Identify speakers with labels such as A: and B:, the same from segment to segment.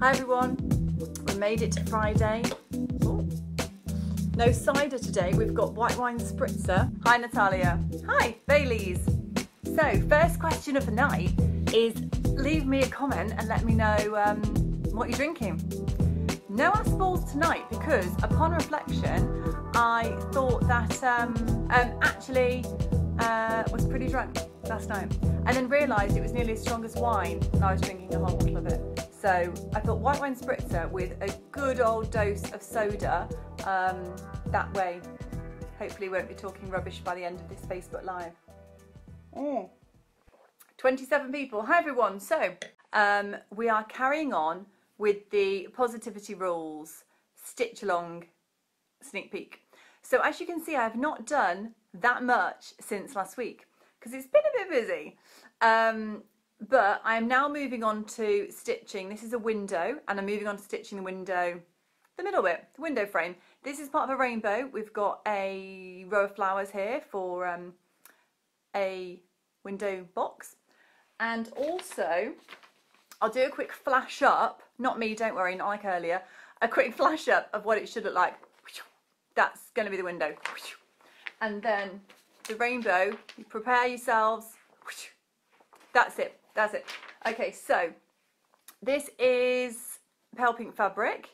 A: Hi everyone, we made it to Friday. Ooh. No cider today, we've got white wine spritzer. Hi Natalia. Hi Bailey's. So, first question of the night is leave me a comment and let me know um, what you're drinking. No Aspalls tonight because upon reflection, I thought that um, um, actually uh, was pretty drunk last night and then realised it was nearly as strong as wine and I was drinking a whole bottle of it. So I thought white wine spritzer with a good old dose of soda, um, that way hopefully won't be talking rubbish by the end of this Facebook Live. Mm. 27 people. Hi everyone. So um, we are carrying on with the positivity rules stitch along sneak peek. So as you can see, I have not done that much since last week because it's been a bit busy. Um, but I am now moving on to stitching. This is a window and I'm moving on to stitching the window, the middle bit, the window frame. This is part of a rainbow. We've got a row of flowers here for um, a window box. And also, I'll do a quick flash up, not me, don't worry, not like earlier, a quick flash up of what it should look like. That's going to be the window. And then the rainbow, you prepare yourselves. That's it, that's it. Okay, so this is pale pink fabric.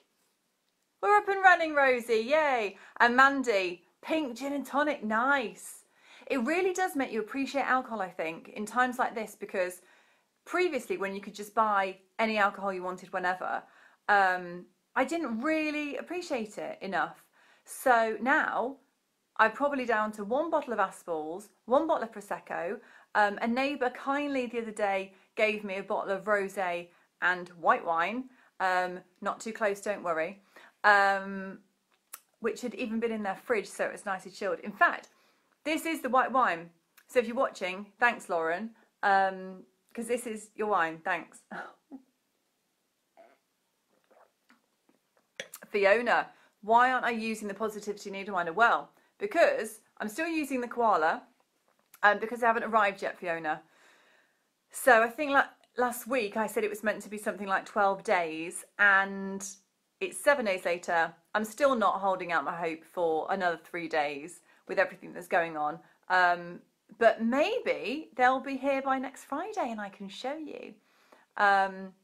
A: We're up and running, Rosie, yay. And Mandy, pink gin and tonic, nice. It really does make you appreciate alcohol, I think, in times like this because previously when you could just buy any alcohol you wanted whenever, um, I didn't really appreciate it enough. So now I'm probably down to one bottle of Aspalls, one bottle of Prosecco. Um, a neighbour kindly the other day gave me a bottle of rosé and white wine. Um, not too close, don't worry. Um, which had even been in their fridge, so it was nicely chilled. In fact, this is the white wine. So if you're watching, thanks, Lauren, because um, this is your wine. Thanks. Fiona, why aren't I using the Positivity Needleminder? Well, because I'm still using the koala um, because they haven't arrived yet, Fiona. So I think like last week I said it was meant to be something like 12 days and it's seven days later. I'm still not holding out my hope for another three days with everything that's going on. Um, but maybe they'll be here by next Friday and I can show you. Um,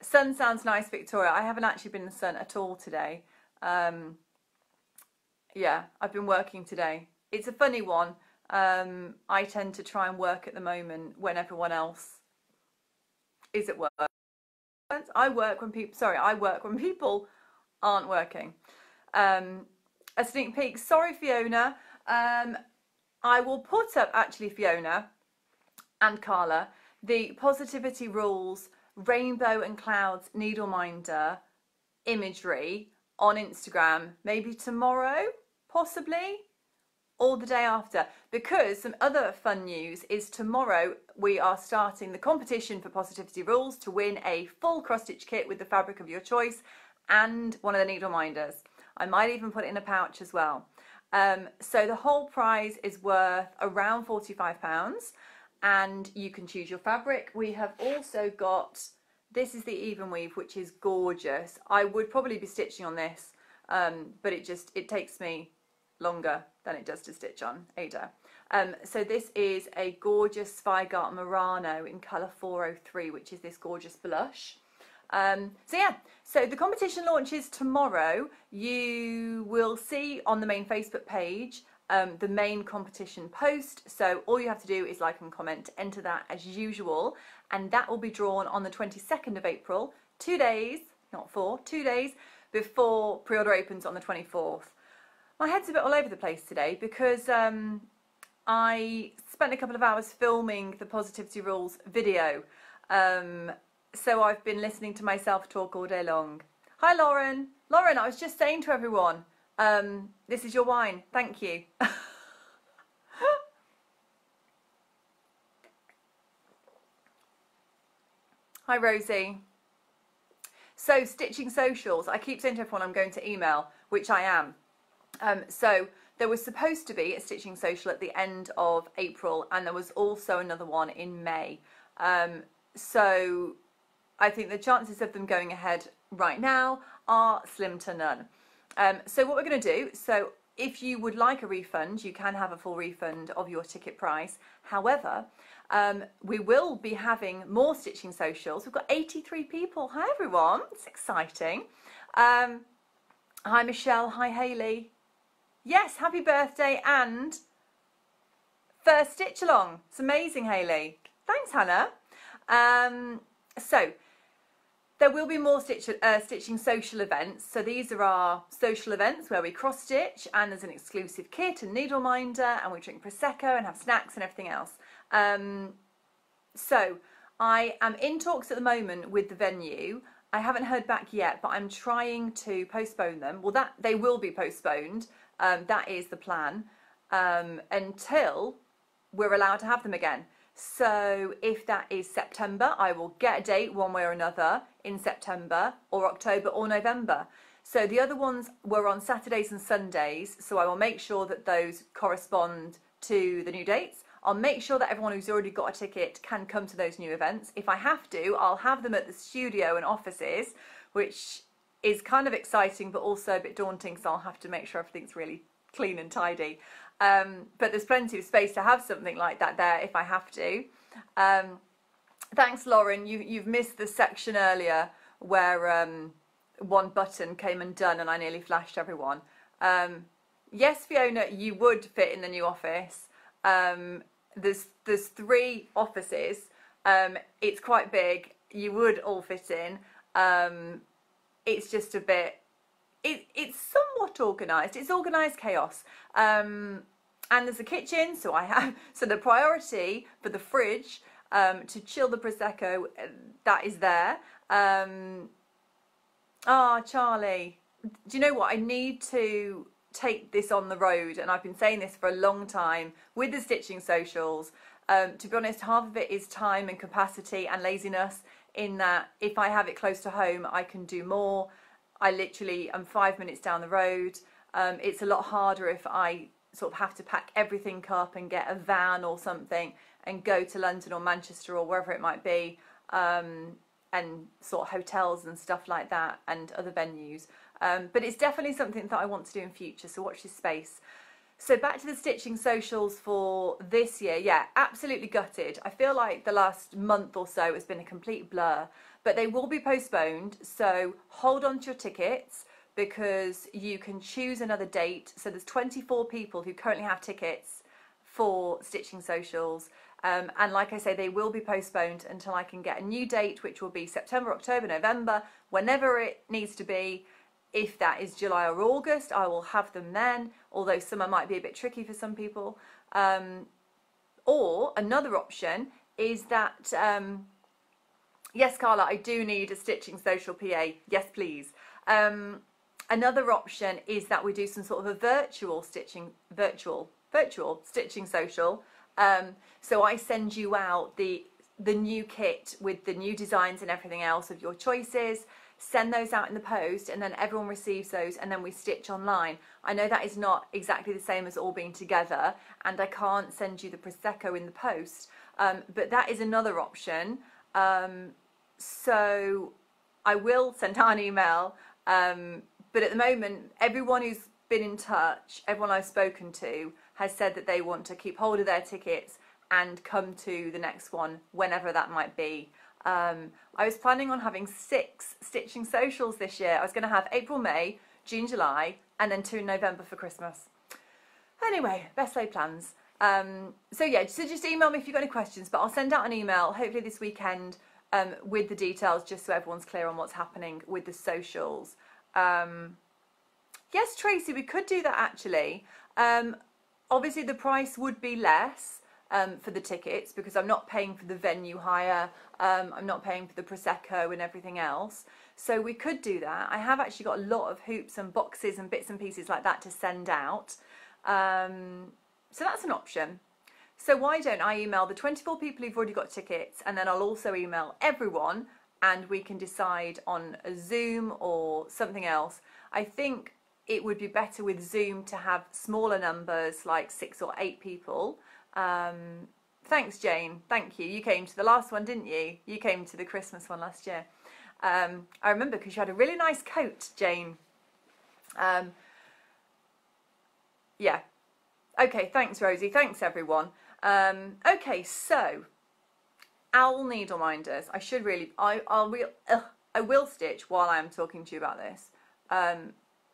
A: sun sounds nice, Victoria. I haven't actually been in the sun at all today. Um, yeah, I've been working today. It's a funny one. Um, I tend to try and work at the moment when everyone else is at work. I work when people, sorry, I work when people aren't working. Um, a sneak peek. Sorry, Fiona. Um, I will put up, actually, Fiona and Carla, the Positivity Rules Rainbow and Clouds Needle Minder imagery on Instagram, maybe tomorrow, possibly, or the day after. Because some other fun news is tomorrow we are starting the competition for Positivity Rules to win a full cross stitch kit with the fabric of your choice and one of the needle minders. I might even put it in a pouch as well. Um, so the whole prize is worth around £45 and you can choose your fabric. We have also got, this is the even weave, which is gorgeous. I would probably be stitching on this, um, but it just, it takes me longer than it does to stitch on Aida. Um, so this is a gorgeous Zweigart Murano in colour 403, which is this gorgeous blush. Um, so yeah, so the competition launches tomorrow. You will see on the main Facebook page um, the main competition post. So all you have to do is like and comment enter that as usual. And that will be drawn on the 22nd of April, two days, not four, two days before pre-order opens on the 24th. My head's a bit all over the place today because um, I spent a couple of hours filming the Positivity Rules video. Um, so I've been listening to myself talk all day long. Hi, Lauren. Lauren, I was just saying to everyone, um, this is your wine. Thank you. Hi, Rosie. So, stitching socials. I keep saying to everyone I'm going to email, which I am. Um, so, there was supposed to be a stitching social at the end of April, and there was also another one in May. Um, so, I think the chances of them going ahead right now are slim to none. Um, so what we're going to do, so if you would like a refund, you can have a full refund of your ticket price. However, um, we will be having more stitching socials. We've got 83 people. Hi everyone, it's exciting. Um, hi Michelle, hi Haley. Yes, happy birthday and first stitch along. It's amazing, Haley. Thanks, Hannah. Um, so there will be more stitch, uh, stitching social events. So these are our social events where we cross stitch and there's an exclusive kit and needle minder and we drink Prosecco and have snacks and everything else. Um, so I am in talks at the moment with the venue. I haven't heard back yet, but I'm trying to postpone them. Well, that they will be postponed. Um, that is the plan um, until we're allowed to have them again. So if that is September, I will get a date one way or another in September or October or November. So the other ones were on Saturdays and Sundays, so I will make sure that those correspond to the new dates. I'll make sure that everyone who's already got a ticket can come to those new events. If I have to, I'll have them at the studio and offices, which is kind of exciting but also a bit daunting, so I'll have to make sure everything's really clean and tidy. Um, but there's plenty of space to have something like that there if I have to. Um, thanks, Lauren. You, you've missed the section earlier where um, one button came undone and I nearly flashed everyone. Um, yes, Fiona, you would fit in the new office. Um, there's there's three offices. Um, it's quite big. You would all fit in. it's just a bit it, it's somewhat organised. It's organised chaos. Um, and there's a kitchen, so I have so the priority for the fridge um, to chill the prosecco uh, that is there. Um, ah, oh, Charlie, do you know what? I need to take this on the road, and I've been saying this for a long time with the stitching socials. Um, to be honest, half of it is time and capacity and laziness. In that, if I have it close to home, I can do more. I literally am five minutes down the road. Um, it's a lot harder if I sort of have to pack everything up and get a van or something and go to London or Manchester or wherever it might be um, and sort of hotels and stuff like that and other venues. Um, but it's definitely something that I want to do in future, so watch this space. So back to the stitching socials for this year. Yeah, absolutely gutted. I feel like the last month or so has been a complete blur but they will be postponed. So hold on to your tickets because you can choose another date. So there's 24 people who currently have tickets for Stitching Socials. Um, and like I say, they will be postponed until I can get a new date, which will be September, October, November, whenever it needs to be. If that is July or August, I will have them then, although summer might be a bit tricky for some people. Um, or another option is that um, Yes, Carla, I do need a stitching social PA. Yes, please. Um, another option is that we do some sort of a virtual stitching, virtual, virtual stitching social. Um, so I send you out the the new kit with the new designs and everything else of your choices send those out in the post and then everyone receives those and then we stitch online. I know that is not exactly the same as all being together and I can't send you the Prosecco in the post, um, but that is another option. Um, so I will send out an email. Um, but at the moment, everyone who's been in touch, everyone I've spoken to, has said that they want to keep hold of their tickets and come to the next one whenever that might be. Um, I was planning on having six stitching socials this year. I was going to have April, May, June, July, and then two in November for Christmas. Anyway, best laid plans. Um, so yeah, so just email me if you've got any questions, but I'll send out an email hopefully this weekend um, with the details just so everyone's clear on what's happening with the socials. Um, yes, Tracy, we could do that actually. Um, obviously, the price would be less um, for the tickets because I'm not paying for the venue hire, um, I'm not paying for the Prosecco and everything else. So we could do that. I have actually got a lot of hoops and boxes and bits and pieces like that to send out. Um, so that's an option. So why don't I email the 24 people who've already got tickets and then I'll also email everyone and we can decide on a Zoom or something else. I think it would be better with Zoom to have smaller numbers like six or eight people. Um, thanks, Jane. Thank you. You came to the last one, didn't you? You came to the Christmas one last year. Um, I remember because you had a really nice coat, Jane. Um, yeah. Okay, thanks, Rosie. Thanks, everyone. Um, okay, so owl needle minders. I should really, I, I'll uh, I will stitch while I am talking to you about this. Um,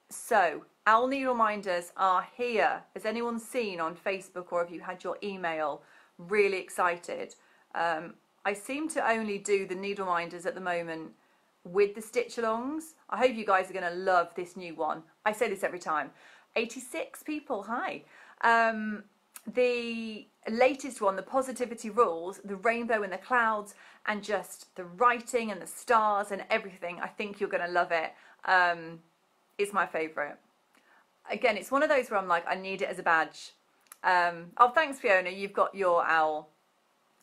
A: so owl needle minders are here. Has anyone seen on Facebook or have you had your email? Really excited. Um, I seem to only do the needle minders at the moment with the stitch alongs. I hope you guys are going to love this new one. I say this every time. 86 people, hi. Um, the latest one, the positivity rules, the rainbow and the clouds, and just the writing and the stars and everything. I think you're going to love it. Um, it's my favourite. Again, it's one of those where I'm like, I need it as a badge. Um, oh, thanks, Fiona. You've got your owl.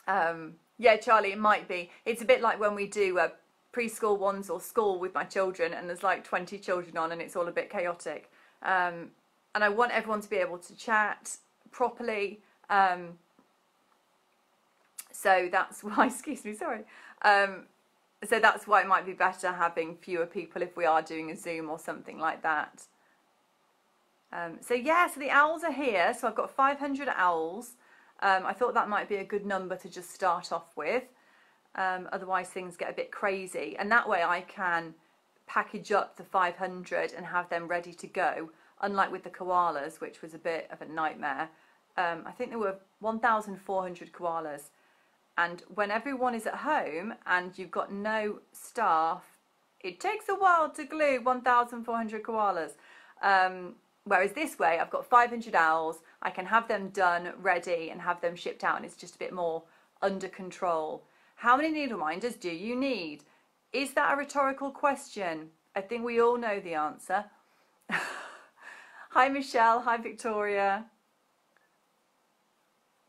A: Um, yeah, Charlie, it might be. It's a bit like when we do uh, preschool ones or school with my children, and there's like 20 children on, and it's all a bit chaotic. Um, and I want everyone to be able to chat properly. Um, so that's why, excuse me, sorry. Um, so that's why it might be better having fewer people if we are doing a Zoom or something like that. Um, so yeah, so the owls are here. So I've got 500 owls. Um, I thought that might be a good number to just start off with. Um, otherwise things get a bit crazy. And that way I can package up the 500 and have them ready to go. Unlike with the koalas, which was a bit of a nightmare. Um, I think there were 1,400 koalas. And when everyone is at home and you've got no staff, it takes a while to glue 1,400 koalas. Um, whereas this way, I've got 500 owls. I can have them done, ready, and have them shipped out, and it's just a bit more under control. How many needle minders do you need? Is that a rhetorical question? I think we all know the answer. hi, Michelle. Hi, Victoria.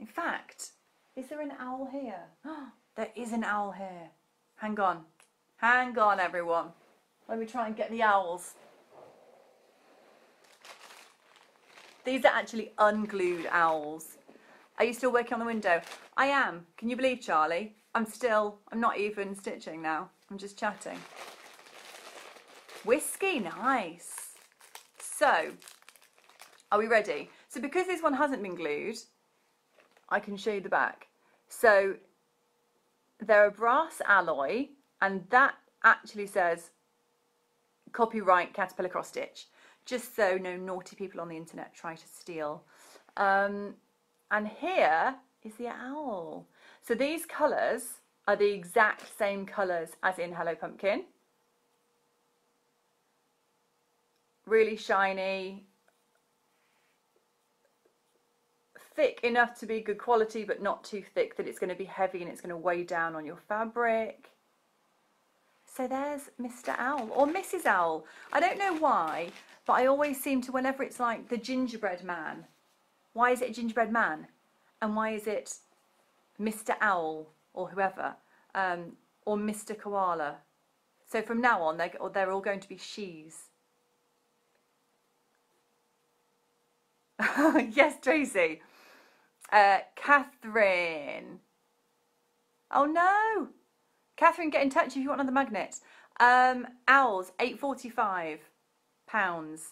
A: In fact, is there an owl here? there is an owl here. Hang on. Hang on, everyone. Let me try and get the owls. These are actually unglued owls. Are you still working on the window? I am. Can you believe, Charlie? I'm still, I'm not even stitching now. I'm just chatting. Whiskey, nice. So, are we ready? So because this one hasn't been glued, I can show you the back. So they're a brass alloy and that actually says copyright Caterpillar cross stitch just so no naughty people on the internet try to steal. Um, and here is the owl. So these colours are the exact same colours as in Hello Pumpkin. Really shiny, thick enough to be good quality but not too thick that it's going to be heavy and it's going to weigh down on your fabric. So there's Mr. Owl or Mrs. Owl. I don't know why, but I always seem to, whenever it's like the gingerbread man, why is it gingerbread man? And why is it Mr. Owl or whoever? Um, or Mr. Koala? So from now on, they're, they're all going to be she's. yes, Tracy. Uh, Catherine. Oh no. Catherine, get in touch if you want another magnet. Um, owls, 8.45 pounds.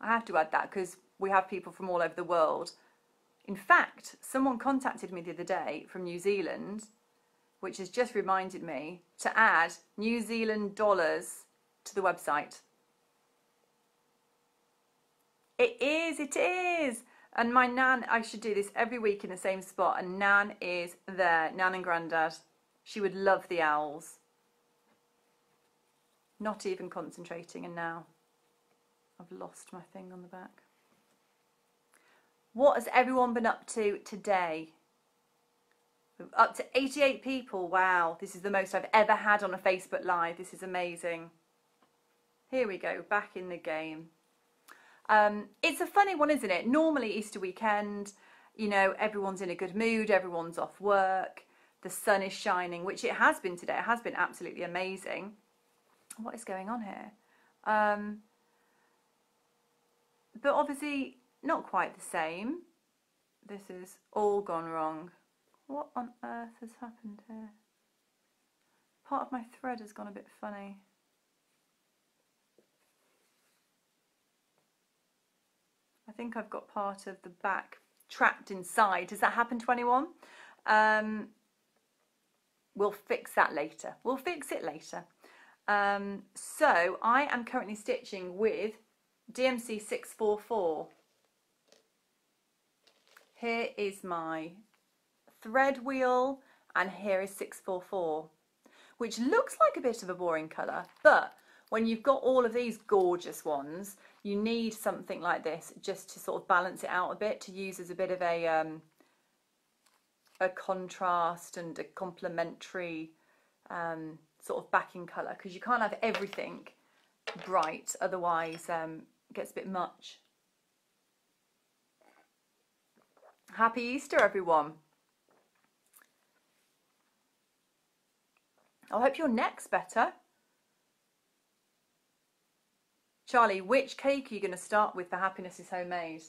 A: I have to add that because we have people from all over the world. In fact, someone contacted me the other day from New Zealand, which has just reminded me to add New Zealand dollars to the website. It is, it is. And my nan, I should do this every week in the same spot, and nan is there, nan and granddad. She would love the owls. Not even concentrating, and now I've lost my thing on the back. What has everyone been up to today? Up to 88 people. Wow, this is the most I've ever had on a Facebook Live. This is amazing. Here we go, back in the game. Um, it's a funny one, isn't it? Normally Easter weekend, you know, everyone's in a good mood, everyone's off work, the sun is shining, which it has been today. It has been absolutely amazing. What is going on here? Um, but obviously not quite the same. This is all gone wrong. What on earth has happened here? Part of my thread has gone a bit funny. Think I've got part of the back trapped inside. Does that happen to anyone? Um, we'll fix that later. We'll fix it later. Um, so I am currently stitching with DMC 644. Here is my thread wheel and here is 644 which looks like a bit of a boring colour but when you've got all of these gorgeous ones you need something like this just to sort of balance it out a bit to use as a bit of a um, a contrast and a complementary um, sort of backing colour because you can't have everything bright otherwise um, it gets a bit much. Happy Easter everyone. I hope your neck's better. Charlie, which cake are you going to start with for Happiness is Homemade?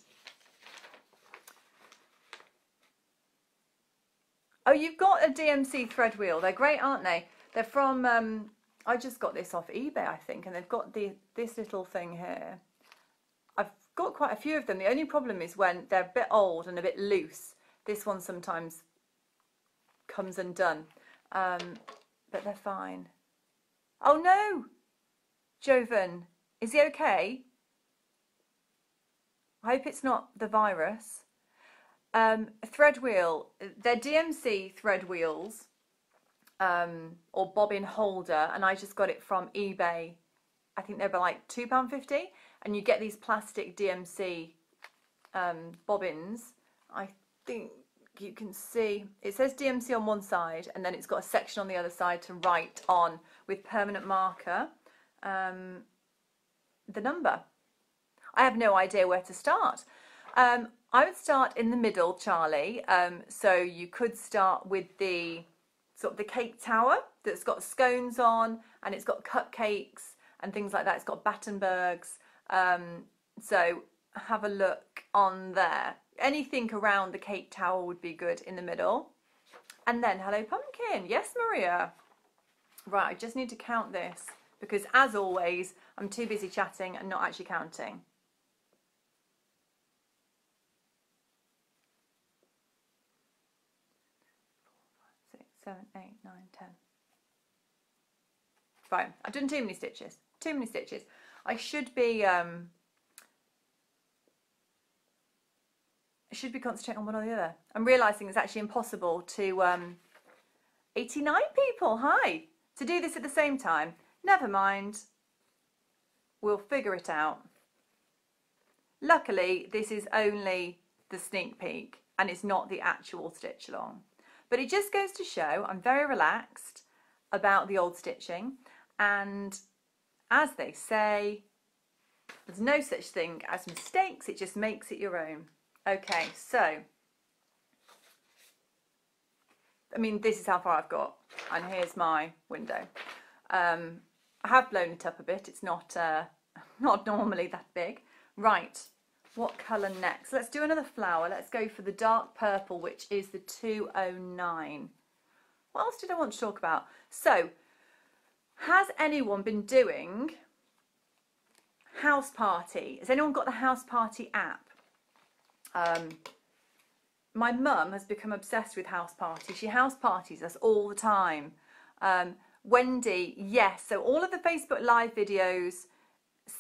A: Oh, you've got a DMC thread wheel. They're great, aren't they? They're from, um, I just got this off eBay, I think, and they've got the this little thing here. I've got quite a few of them. The only problem is when they're a bit old and a bit loose. This one sometimes comes undone, um, but they're fine. Oh no, Joven, is he okay? I hope it's not the virus. Um, thread wheel, they're DMC thread wheels um, or bobbin holder, and I just got it from eBay. I think they were like £2.50, and you get these plastic DMC um, bobbins. I think you can see it says DMC on one side, and then it's got a section on the other side to write on with permanent marker. Um, the number. I have no idea where to start. Um, I would start in the middle, Charlie. Um, so you could start with the sort of the cake tower that's got scones on and it's got cupcakes and things like that. It's got Battenbergs. Um, so have a look on there. Anything around the cake tower would be good in the middle. And then Hello Pumpkin. Yes, Maria. Right, I just need to count this because as always, I'm too busy chatting and not actually counting. Six, seven, eight, nine, ten. Fine, I've done too many stitches. Too many stitches. I should be um, I should be concentrating on one or the other. I'm realising it's actually impossible to um, 89 people, hi, to do this at the same time. Never mind. We'll figure it out. Luckily, this is only the sneak peek and it's not the actual stitch along. But it just goes to show I'm very relaxed about the old stitching and as they say, there's no such thing as mistakes, it just makes it your own. Okay, so, I mean, this is how far I've got and here's my window. Um, I have blown it up a bit. It's not uh, not normally that big. Right, what colour next? Let's do another flower. Let's go for the dark purple, which is the 209. What else did I want to talk about? So, has anyone been doing house party? Has anyone got the house party app? Um, my mum has become obsessed with house party. She house parties us all the time. Um, Wendy, yes. So all of the Facebook Live videos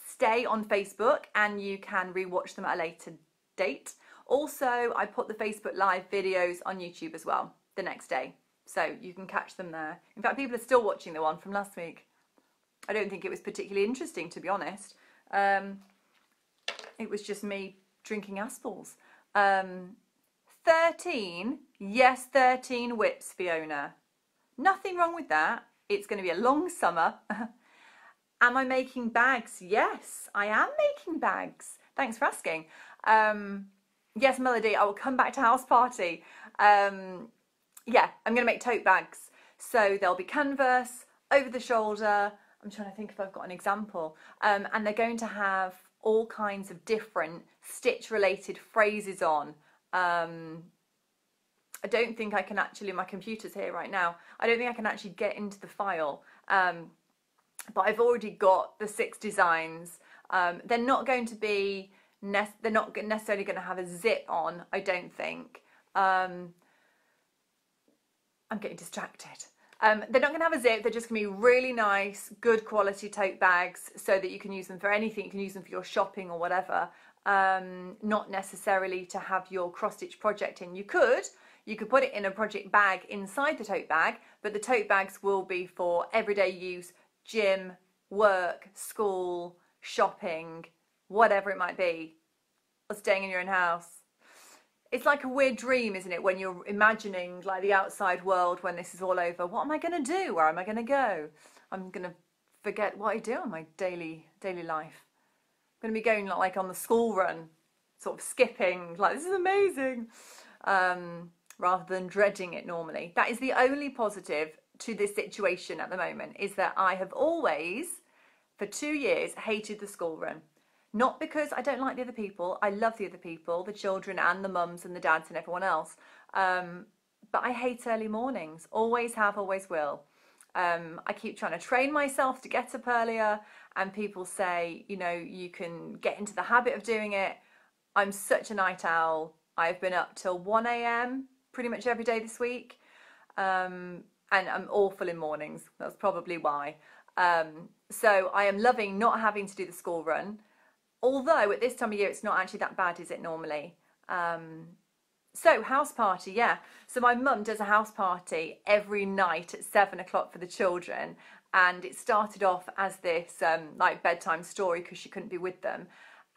A: stay on Facebook and you can rewatch them at a later date. Also, I put the Facebook Live videos on YouTube as well the next day. So you can catch them there. In fact, people are still watching the one from last week. I don't think it was particularly interesting, to be honest. Um, it was just me drinking Aspalls. Um, 13, yes, 13 whips, Fiona. Nothing wrong with that. It's going to be a long summer. am I making bags? Yes, I am making bags. Thanks for asking. Um, yes, Melody, I will come back to house party. Um, yeah, I'm going to make tote bags. So they'll be canvas, over the shoulder. I'm trying to think if I've got an example. Um, and they're going to have all kinds of different stitch related phrases on. Um, I don't think I can actually, my computer's here right now, I don't think I can actually get into the file. Um, but I've already got the six designs. Um, they're not going to be, they're not necessarily going to have a zip on, I don't think. Um, I'm getting distracted. Um, they're not going to have a zip, they're just going to be really nice, good quality tote bags so that you can use them for anything. You can use them for your shopping or whatever, um, not necessarily to have your cross stitch project in. You could, you could put it in a project bag inside the tote bag, but the tote bags will be for everyday use, gym, work, school, shopping, whatever it might be, or staying in your own house it's like a weird dream, isn't it? When you're imagining like the outside world when this is all over. What am I going to do? Where am I going to go? I'm going to forget what I do in my daily daily life. I'm going to be going like on the school run, sort of skipping. Like this is amazing, um, rather than dreading it normally. That is the only positive to this situation at the moment. Is that I have always, for two years, hated the school run. Not because I don't like the other people. I love the other people, the children and the mums and the dads and everyone else. Um, but I hate early mornings. Always have, always will. Um, I keep trying to train myself to get up earlier, and people say, you know, you can get into the habit of doing it. I'm such a night owl. I've been up till 1 a.m. pretty much every day this week. Um, and I'm awful in mornings. That's probably why. Um, so I am loving not having to do the school run although at this time of year it's not actually that bad is it normally um, so house party yeah so my mum does a house party every night at seven o'clock for the children and it started off as this um, like bedtime story because she couldn't be with them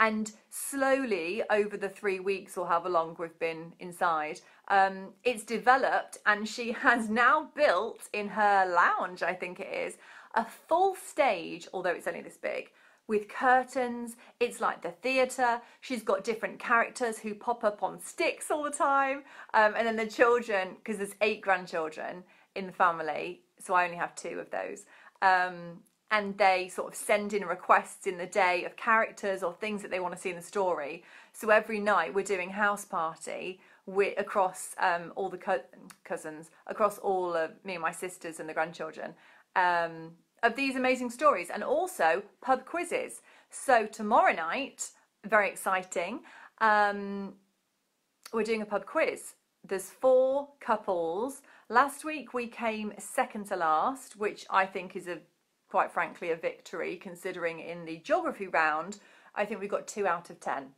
A: and slowly over the three weeks or however long we've been inside um, it's developed and she has now built in her lounge i think it is a full stage although it's only this big with curtains. It's like the theatre. She's got different characters who pop up on sticks all the time. Um, and then the children, because there's eight grandchildren in the family, so I only have two of those. Um, and they sort of send in requests in the day of characters or things that they want to see in the story. So every night we're doing house party across um, all the co- cousins, across all of me and my sisters and the grandchildren. Um, of these amazing stories and also pub quizzes. So tomorrow night, very exciting, um, we're doing a pub quiz. There's four couples. Last week we came second to last, which I think is a quite frankly a victory considering in the geography round I think we got two out of ten.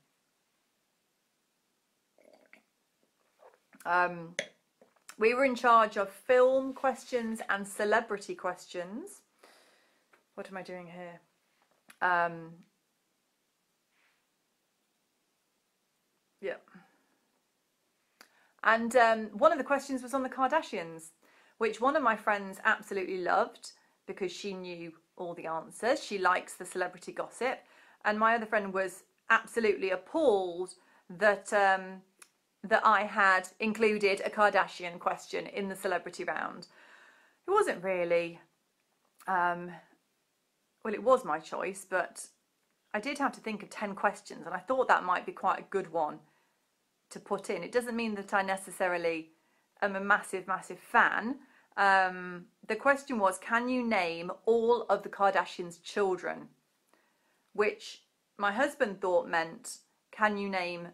A: Um, we were in charge of film questions and celebrity questions what am I doing here? Um, yeah. And um, one of the questions was on the Kardashians, which one of my friends absolutely loved because she knew all the answers. She likes the celebrity gossip. And my other friend was absolutely appalled that um, that I had included a Kardashian question in the celebrity round. It wasn't really. Um, well, it was my choice, but I did have to think of 10 questions, and I thought that might be quite a good one to put in. It doesn't mean that I necessarily am a massive, massive fan. Um, the question was Can you name all of the Kardashians' children? Which my husband thought meant Can you name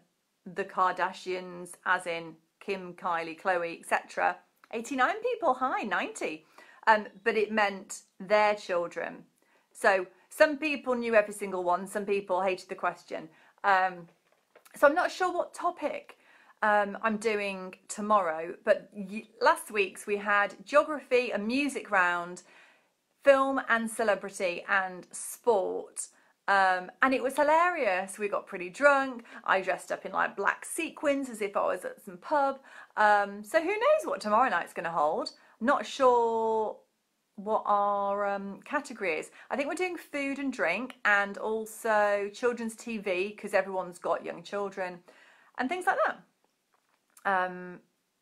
A: the Kardashians, as in Kim, Kylie, Khloé, etc.? 89 people, hi, 90. Um, but it meant their children. So some people knew every single one, some people hated the question. Um, so I'm not sure what topic um, I'm doing tomorrow, but last week's we had geography, a music round, film and celebrity, and sport. Um, and it was hilarious. We got pretty drunk. I dressed up in like black sequins as if I was at some pub. Um, so who knows what tomorrow night's going to hold? Not sure what our um, category is. I think we're doing food and drink and also children's TV because everyone's got young children and things like that. Um,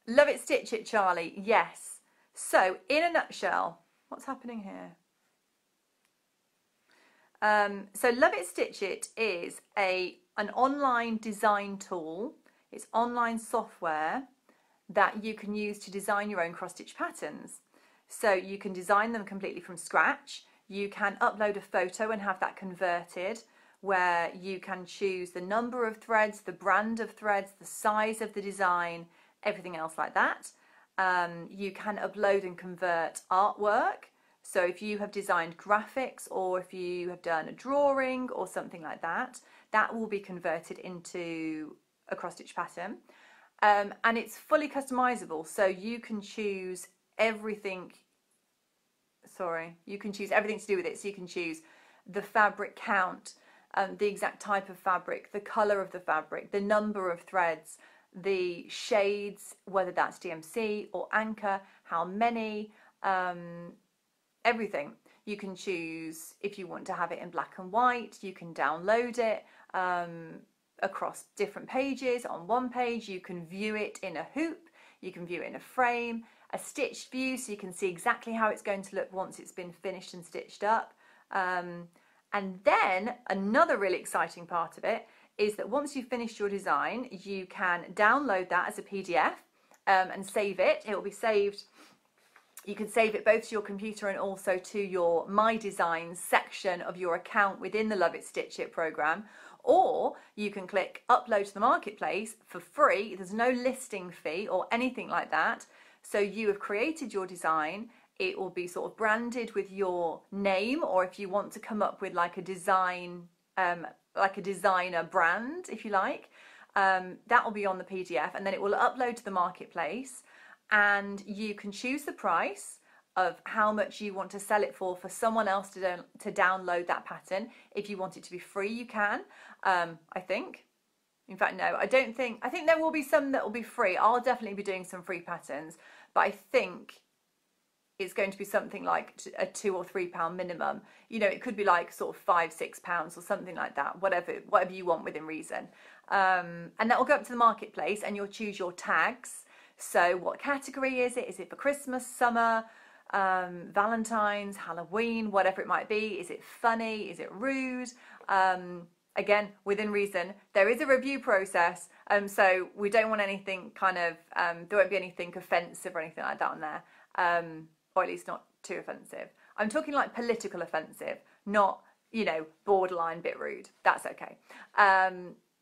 A: love it, stitch it, Charlie. Yes. So, in a nutshell, what's happening here? Um, so, Love It Stitch It is a an online design tool. It's online software that you can use to design your own cross stitch patterns. So you can design them completely from scratch. You can upload a photo and have that converted where you can choose the number of threads, the brand of threads, the size of the design, everything else like that. Um, you can upload and convert artwork. So if you have designed graphics or if you have done a drawing or something like that, that will be converted into a cross stitch pattern. Um, and it's fully customizable. So you can choose everything, sorry, you can choose everything to do with it. So you can choose the fabric count, um, the exact type of fabric, the color of the fabric, the number of threads, the shades, whether that's DMC or Anchor, how many, um, everything. You can choose if you want to have it in black and white, you can download it um, across different pages. On one page, you can view it in a hoop, you can view it in a frame, a stitched view so you can see exactly how it's going to look once it's been finished and stitched up. Um, and then another really exciting part of it is that once you've finished your design, you can download that as a PDF um, and save it. It will be saved you can save it both to your computer and also to your My Designs section of your account within the Love It Stitch It program. Or you can click upload to the marketplace for free. There's no listing fee or anything like that. So you have created your design. It will be sort of branded with your name, or if you want to come up with like a design, um, like a designer brand, if you like, um, that will be on the PDF and then it will upload to the marketplace and you can choose the price of how much you want to sell it for for someone else to, to download that pattern. If you want it to be free, you can, um, I think. In fact, no, I don't think, I think there will be some that will be free. I'll definitely be doing some free patterns, but I think it's going to be something like a two or three pound minimum. You know, it could be like sort of five, six pounds or something like that, whatever, whatever you want within reason. Um, and that will go up to the marketplace and you'll choose your tags so what category is it? Is it for Christmas, summer, um, Valentine's, Halloween, whatever it might be? Is it funny? Is it rude? Um, again, within reason, there is a review process. Um, so we don't want anything kind of, um, there won't be anything offensive or anything like that on there. Um, or at least not too offensive. I'm talking like political offensive, not, you know, borderline bit rude. That's okay.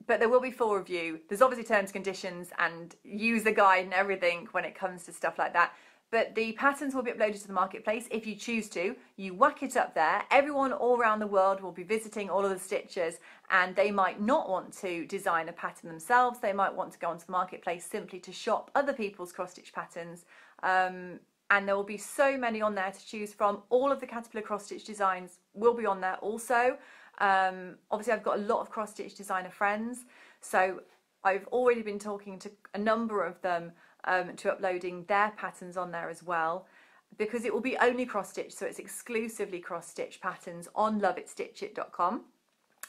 A: But there will be full review. There's obviously terms, conditions, and user guide and everything when it comes to stuff like that. But the patterns will be uploaded to the marketplace if you choose to. You whack it up there. Everyone all around the world will be visiting all of the stitchers, and they might not want to design a pattern themselves. They might want to go onto the marketplace simply to shop other people's cross stitch patterns. Um, and there will be so many on there to choose from. All of the Caterpillar cross stitch designs will be on there also. Um, obviously, I've got a lot of cross stitch designer friends, so I've already been talking to a number of them um, to uploading their patterns on there as well because it will be only cross stitch, so it's exclusively cross stitch patterns on loveitstitchit.com.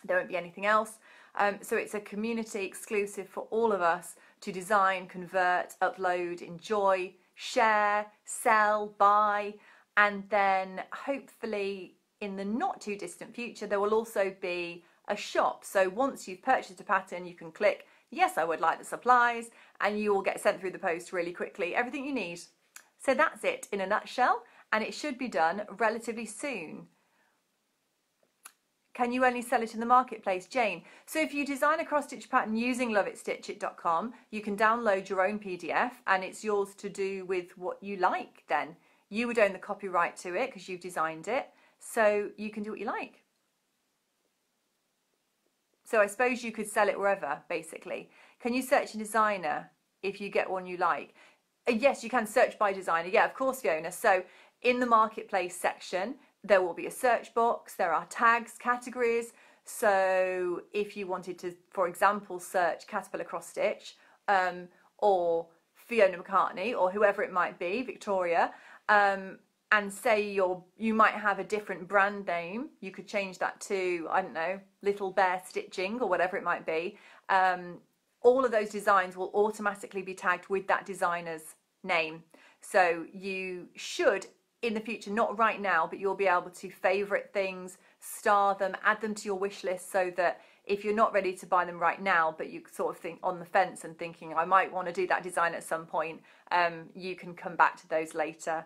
A: There won't be anything else. Um, so it's a community exclusive for all of us to design, convert, upload, enjoy, share, sell, buy, and then hopefully in the not too distant future, there will also be a shop. So once you've purchased a pattern, you can click, yes, I would like the supplies, and you will get sent through the post really quickly, everything you need. So that's it in a nutshell, and it should be done relatively soon. Can you only sell it in the marketplace, Jane? So if you design a cross stitch pattern using loveitstitchit.com, you can download your own PDF and it's yours to do with what you like then. You would own the copyright to it because you've designed it. So you can do what you like. So I suppose you could sell it wherever, basically. Can you search a designer if you get one you like? Uh, yes, you can search by designer. Yeah, of course, Fiona. So in the marketplace section, there will be a search box. There are tags, categories. So if you wanted to, for example, search Caterpillar cross stitch um, or Fiona McCartney or whoever it might be, Victoria, um, and say you're you might have a different brand name you could change that to i don't know little bear stitching or whatever it might be um, all of those designs will automatically be tagged with that designer's name so you should in the future not right now but you'll be able to favorite things star them add them to your wish list so that if you're not ready to buy them right now, but you sort of think on the fence and thinking, I might want to do that design at some point, um, you can come back to those later.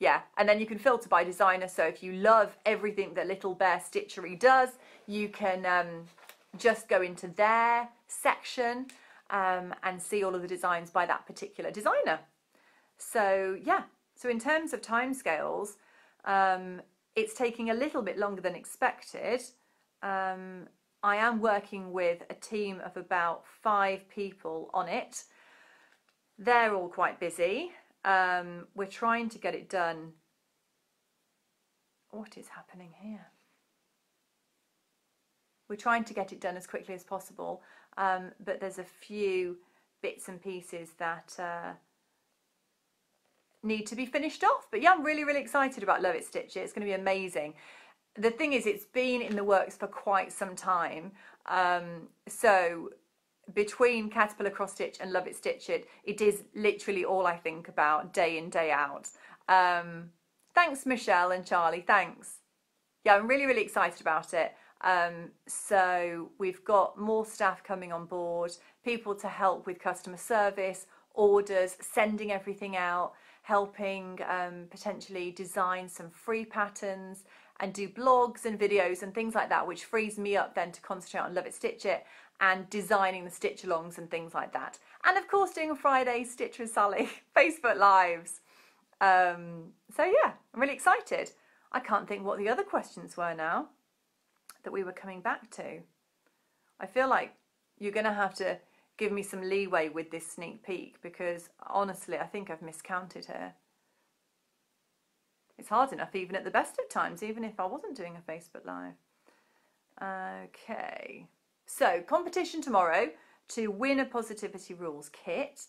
A: Yeah, and then you can filter by designer. So if you love everything that Little Bear Stitchery does, you can um, just go into their section um, and see all of the designs by that particular designer. So yeah, so in terms of timescales, um, it's taking a little bit longer than expected. Um, I am working with a team of about five people on it. They're all quite busy. Um, we're trying to get it done. What is happening here? We're trying to get it done as quickly as possible, um, but there's a few bits and pieces that uh, need to be finished off. But yeah, I'm really, really excited about Love It Stitch It. It's going to be amazing. The thing is, it's been in the works for quite some time. Um, so between Caterpillar Cross Stitch and Love It Stitch It, it is literally all I think about day in, day out. Um, thanks, Michelle and Charlie. Thanks. Yeah, I'm really, really excited about it. Um, so we've got more staff coming on board, people to help with customer service, orders, sending everything out, helping um, potentially design some free patterns and do blogs and videos and things like that, which frees me up then to concentrate on Love It Stitch It and designing the stitch alongs and things like that. And of course doing a Friday Stitch with Sally Facebook Lives. Um, so yeah, I'm really excited. I can't think what the other questions were now that we were coming back to. I feel like you're going to have to give me some leeway with this sneak peek because honestly, I think I've miscounted here. It's hard enough even at the best of times, even if I wasn't doing a Facebook Live. Okay, so competition tomorrow to win a Positivity Rules kit.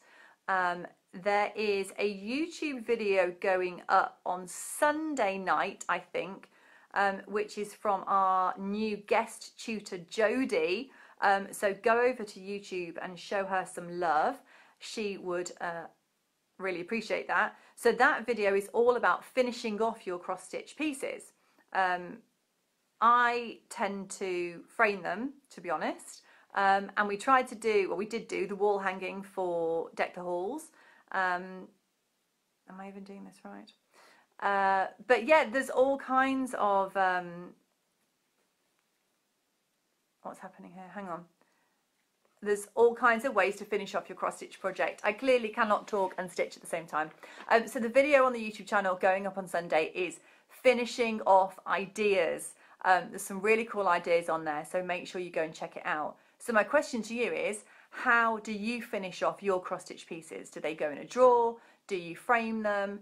A: Um, there is a YouTube video going up on Sunday night, I think, um, which is from our new guest tutor, Jodie. Um, so go over to YouTube and show her some love. She would uh, really appreciate that. So that video is all about finishing off your cross stitch pieces. Um, I tend to frame them, to be honest. Um, and we tried to do, well, we did do the wall hanging for Deck the Halls. Um, am I even doing this right? Uh, but yeah, there's all kinds of um, what's happening here? Hang on. There's all kinds of ways to finish off your cross stitch project. I clearly cannot talk and stitch at the same time. Um, so the video on the YouTube channel going up on Sunday is finishing off ideas. Um, there's some really cool ideas on there, so make sure you go and check it out. So my question to you is, how do you finish off your cross stitch pieces? Do they go in a drawer? Do you frame them?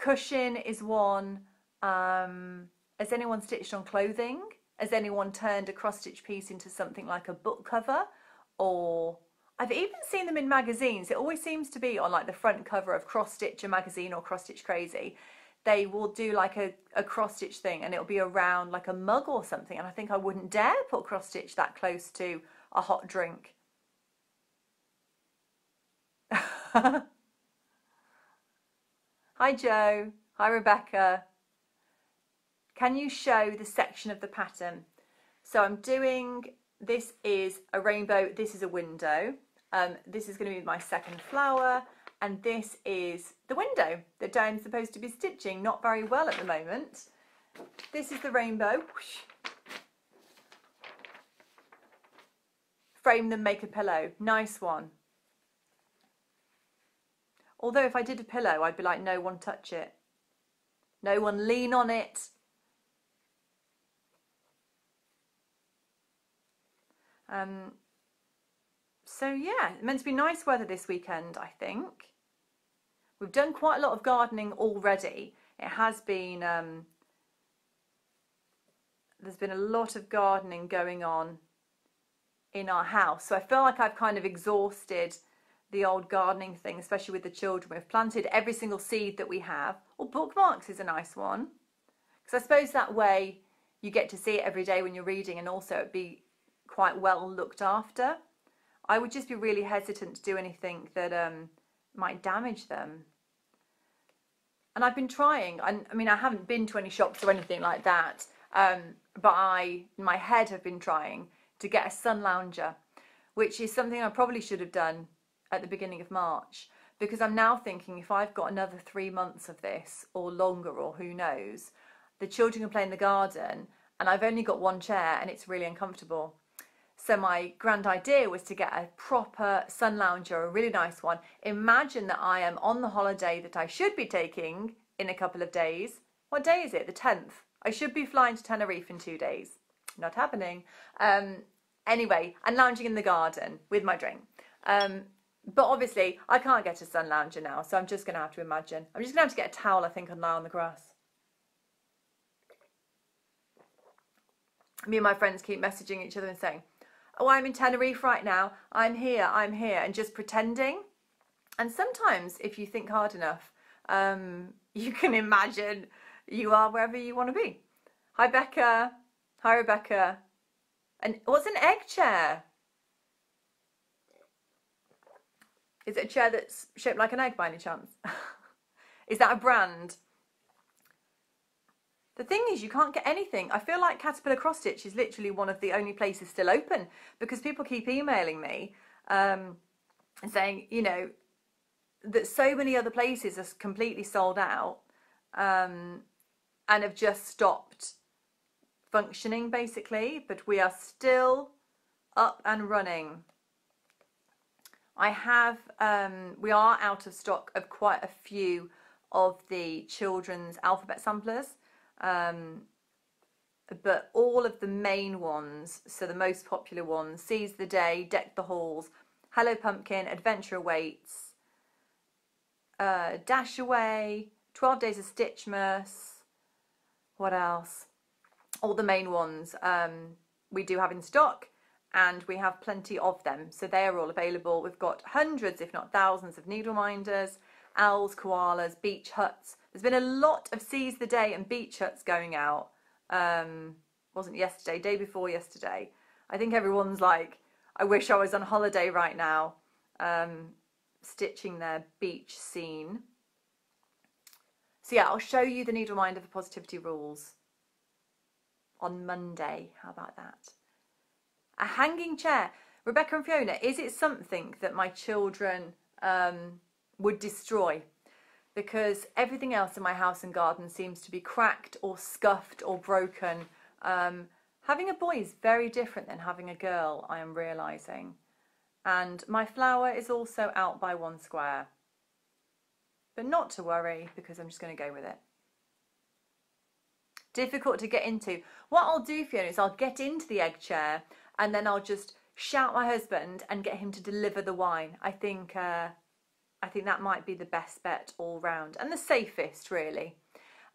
A: Cushion is one. Um, has anyone stitched on clothing? Has anyone turned a cross stitch piece into something like a book cover? Or I've even seen them in magazines. It always seems to be on like the front cover of Cross Stitch, a magazine, or Cross Stitch Crazy. They will do like a, a cross stitch thing and it'll be around like a mug or something. And I think I wouldn't dare put cross stitch that close to a hot drink. Hi Joe. Hi Rebecca can you show the section of the pattern? So I'm doing, this is a rainbow, this is a window. Um, this is going to be my second flower and this is the window that Diane's supposed to be stitching, not very well at the moment. This is the rainbow. Frame them, make a pillow. Nice one. Although if I did a pillow, I'd be like, no one touch it. No one lean on it. Um, so yeah, meant to be nice weather this weekend, I think. We've done quite a lot of gardening already. It has been, um, there's been a lot of gardening going on in our house. So I feel like I've kind of exhausted the old gardening thing, especially with the children. We've planted every single seed that we have. Or well, bookmarks is a nice one. Because I suppose that way you get to see it every day when you're reading and also it'd be quite well looked after. I would just be really hesitant to do anything that um, might damage them. And I've been trying, I, I mean, I haven't been to any shops or anything like that, um, but I, in my head, have been trying to get a sun lounger, which is something I probably should have done at the beginning of March because I'm now thinking if I've got another three months of this or longer or who knows, the children can play in the garden and I've only got one chair and it's really uncomfortable. So my grand idea was to get a proper sun lounger, a really nice one. Imagine that I am on the holiday that I should be taking in a couple of days. What day is it? The 10th. I should be flying to Tenerife in two days. Not happening. Um, anyway, and lounging in the garden with my drink. Um, but obviously, I can't get a sun lounger now, so I'm just going to have to imagine. I'm just going to have to get a towel, I think, and lie on the grass. Me and my friends keep messaging each other and saying, oh, I'm in Tenerife right now, I'm here, I'm here, and just pretending. And sometimes, if you think hard enough, um, you can imagine you are wherever you want to be. Hi, Becca. Hi, Rebecca. And what's an egg chair? Is it a chair that's shaped like an egg by any chance? is that a brand? The thing is, you can't get anything. I feel like Caterpillar Cross Stitch is literally one of the only places still open because people keep emailing me um, and saying, you know, that so many other places are completely sold out um, and have just stopped functioning basically, but we are still up and running. I have, um, we are out of stock of quite a few of the children's alphabet samplers. Um, but all of the main ones, so the most popular ones, Seize the Day, Deck the Halls, Hello Pumpkin, Adventure Awaits, uh, Dash Away, 12 Days of Stitchmas, what else? All the main ones um, we do have in stock and we have plenty of them. So they are all available. We've got hundreds, if not thousands, of needle minders, owls, koalas, beach huts, there's been a lot of Seize the Day and beach huts going out. Um, wasn't yesterday, day before yesterday. I think everyone's like, I wish I was on holiday right now, um, stitching their beach scene. So yeah, I'll show you the needle mind of the positivity rules on Monday. How about that? A hanging chair. Rebecca and Fiona, is it something that my children um, would destroy? Because everything else in my house and garden seems to be cracked or scuffed or broken. Um, having a boy is very different than having a girl, I am realising. And my flower is also out by one square. But not to worry because I'm just going to go with it. Difficult to get into. What I'll do, Fiona, is I'll get into the egg chair and then I'll just shout my husband and get him to deliver the wine. I think uh, I think that might be the best bet all round and the safest really.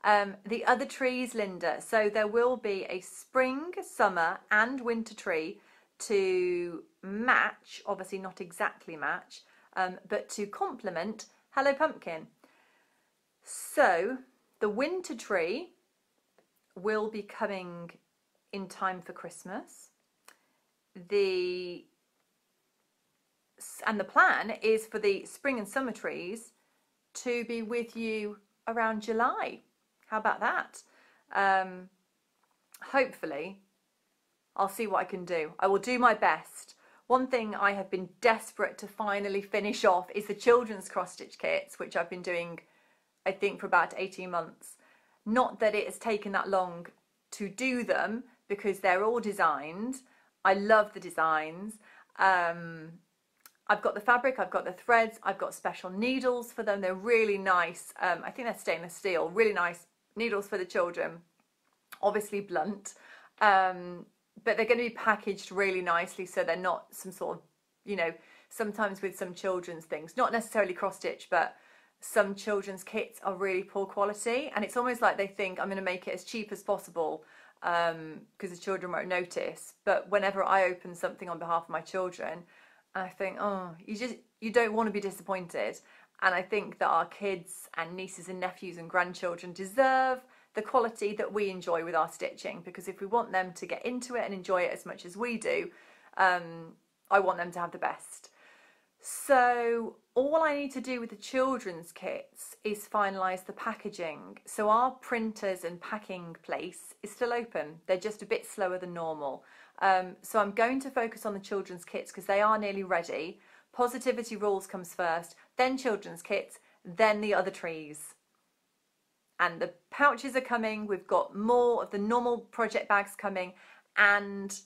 A: Um, the other trees, Linda, so there will be a spring, summer and winter tree to match, obviously not exactly match, um, but to complement Hello Pumpkin. So the winter tree will be coming in time for Christmas. The and the plan is for the spring and summer trees to be with you around July. How about that? Um, hopefully, I'll see what I can do. I will do my best. One thing I have been desperate to finally finish off is the children's cross stitch kits, which I've been doing, I think, for about 18 months. Not that it has taken that long to do them because they're all designed. I love the designs. Um, I've got the fabric, I've got the threads, I've got special needles for them. They're really nice. Um, I think they're stainless steel, really nice needles for the children. Obviously blunt, um, but they're going to be packaged really nicely so they're not some sort of, you know, sometimes with some children's things, not necessarily cross stitch, but some children's kits are really poor quality and it's almost like they think I'm going to make it as cheap as possible because um, the children won't notice. But whenever I open something on behalf of my children, I think, oh, you just you don't want to be disappointed. And I think that our kids and nieces and nephews and grandchildren deserve the quality that we enjoy with our stitching because if we want them to get into it and enjoy it as much as we do, um, I want them to have the best. So all I need to do with the children's kits is finalise the packaging. So our printers and packing place is still open. They're just a bit slower than normal. Um, so I'm going to focus on the children's kits because they are nearly ready. Positivity rules comes first, then children's kits, then the other trees. And the pouches are coming. We've got more of the normal project bags coming and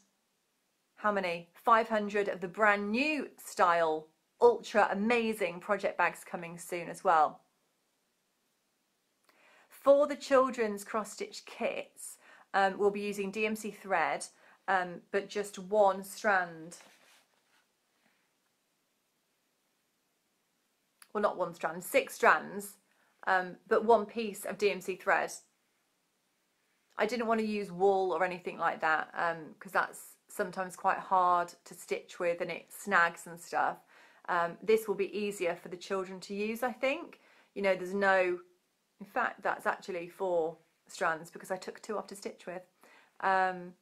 A: how many? 500 of the brand new style ultra amazing project bags coming soon as well. For the children's cross-stitch kits, um, we'll be using DMC thread, um, but just one strand. Well, not one strand, six strands, um, but one piece of DMC thread. I didn't want to use wool or anything like that because um, that's sometimes quite hard to stitch with and it snags and stuff. Um, this will be easier for the children to use, I think. You know, there's no, in fact, that's actually four strands because I took two off to stitch with. Um,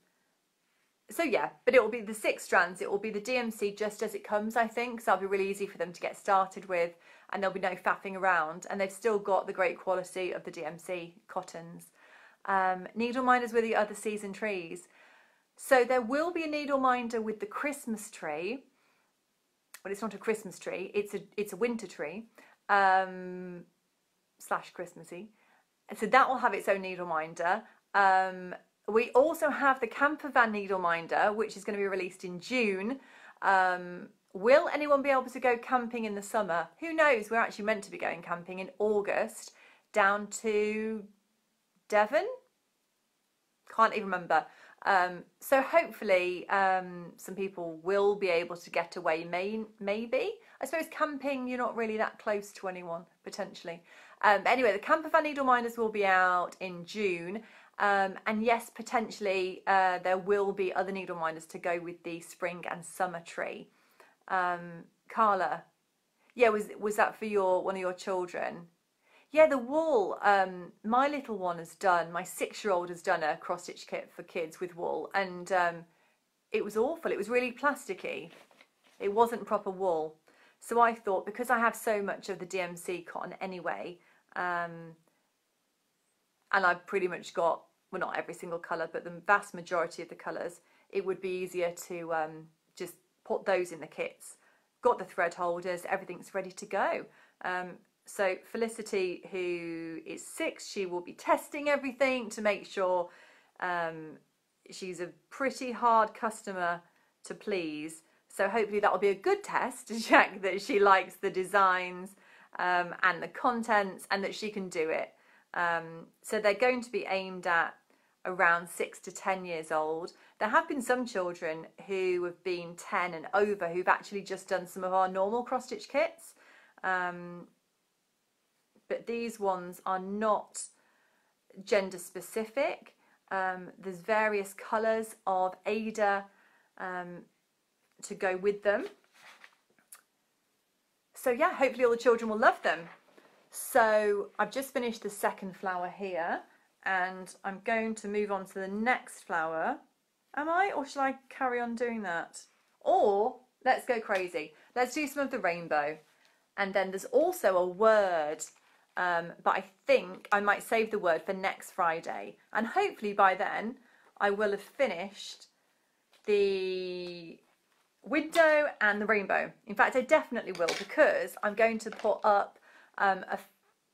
A: so yeah, but it will be the six strands. It will be the DMC just as it comes, I think. So that'll be really easy for them to get started with and there'll be no faffing around. And they've still got the great quality of the DMC cottons. Um, needle minders with the other season trees. So there will be a needle minder with the Christmas tree well, it's not a Christmas tree. It's a it's a winter tree um, slash Christmassy. So that will have its own needle minder. Um, we also have the camper van needle minder, which is going to be released in June. Um, will anyone be able to go camping in the summer? Who knows? We're actually meant to be going camping in August down to Devon. Can't even remember. Um, so hopefully um, some people will be able to get away may, maybe. I suppose camping, you're not really that close to anyone, potentially. Um, anyway, the camper van needle minders will be out in June. Um, and yes, potentially uh, there will be other needle minders to go with the spring and summer tree. Um, Carla, yeah, was was that for your one of your children? Yeah, the wool. Um, my little one has done. My six-year-old has done a cross-stitch kit for kids with wool, and um, it was awful. It was really plasticky. It wasn't proper wool. So I thought because I have so much of the DMC cotton anyway, um, and I've pretty much got well not every single colour, but the vast majority of the colours, it would be easier to um, just put those in the kits. Got the thread holders, everything's ready to go. Um, so Felicity, who is six, she will be testing everything to make sure um, she's a pretty hard customer to please. So hopefully that will be a good test to check that she likes the designs um, and the contents and that she can do it. Um, so they're going to be aimed at around six to 10 years old. There have been some children who have been 10 and over who've actually just done some of our normal cross stitch kits. Um, but these ones are not gender specific. Um, there's various colours of Aida um, to go with them. So yeah, hopefully all the children will love them. So I've just finished the second flower here and I'm going to move on to the next flower. Am I or shall I carry on doing that? Or let's go crazy. Let's do some of the rainbow. And then there's also a word um, but I think I might save the word for next Friday. And hopefully by then I will have finished the window and the rainbow. In fact, I definitely will because I'm going to put up um, a,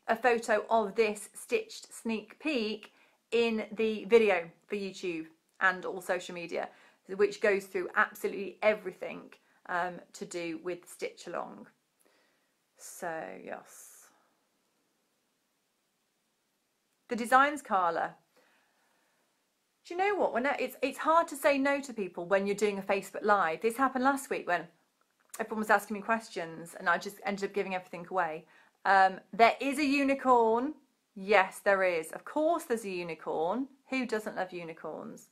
A: a photo of this stitched sneak peek in the video for YouTube and all social media, which goes through absolutely everything um, to do with stitch along. So, yes. The designs, Carla. Do you know what? When it's it's hard to say no to people when you're doing a Facebook Live. This happened last week when everyone was asking me questions and I just ended up giving everything away. Um, there is a unicorn. Yes, there is. Of course, there's a unicorn. Who doesn't love unicorns?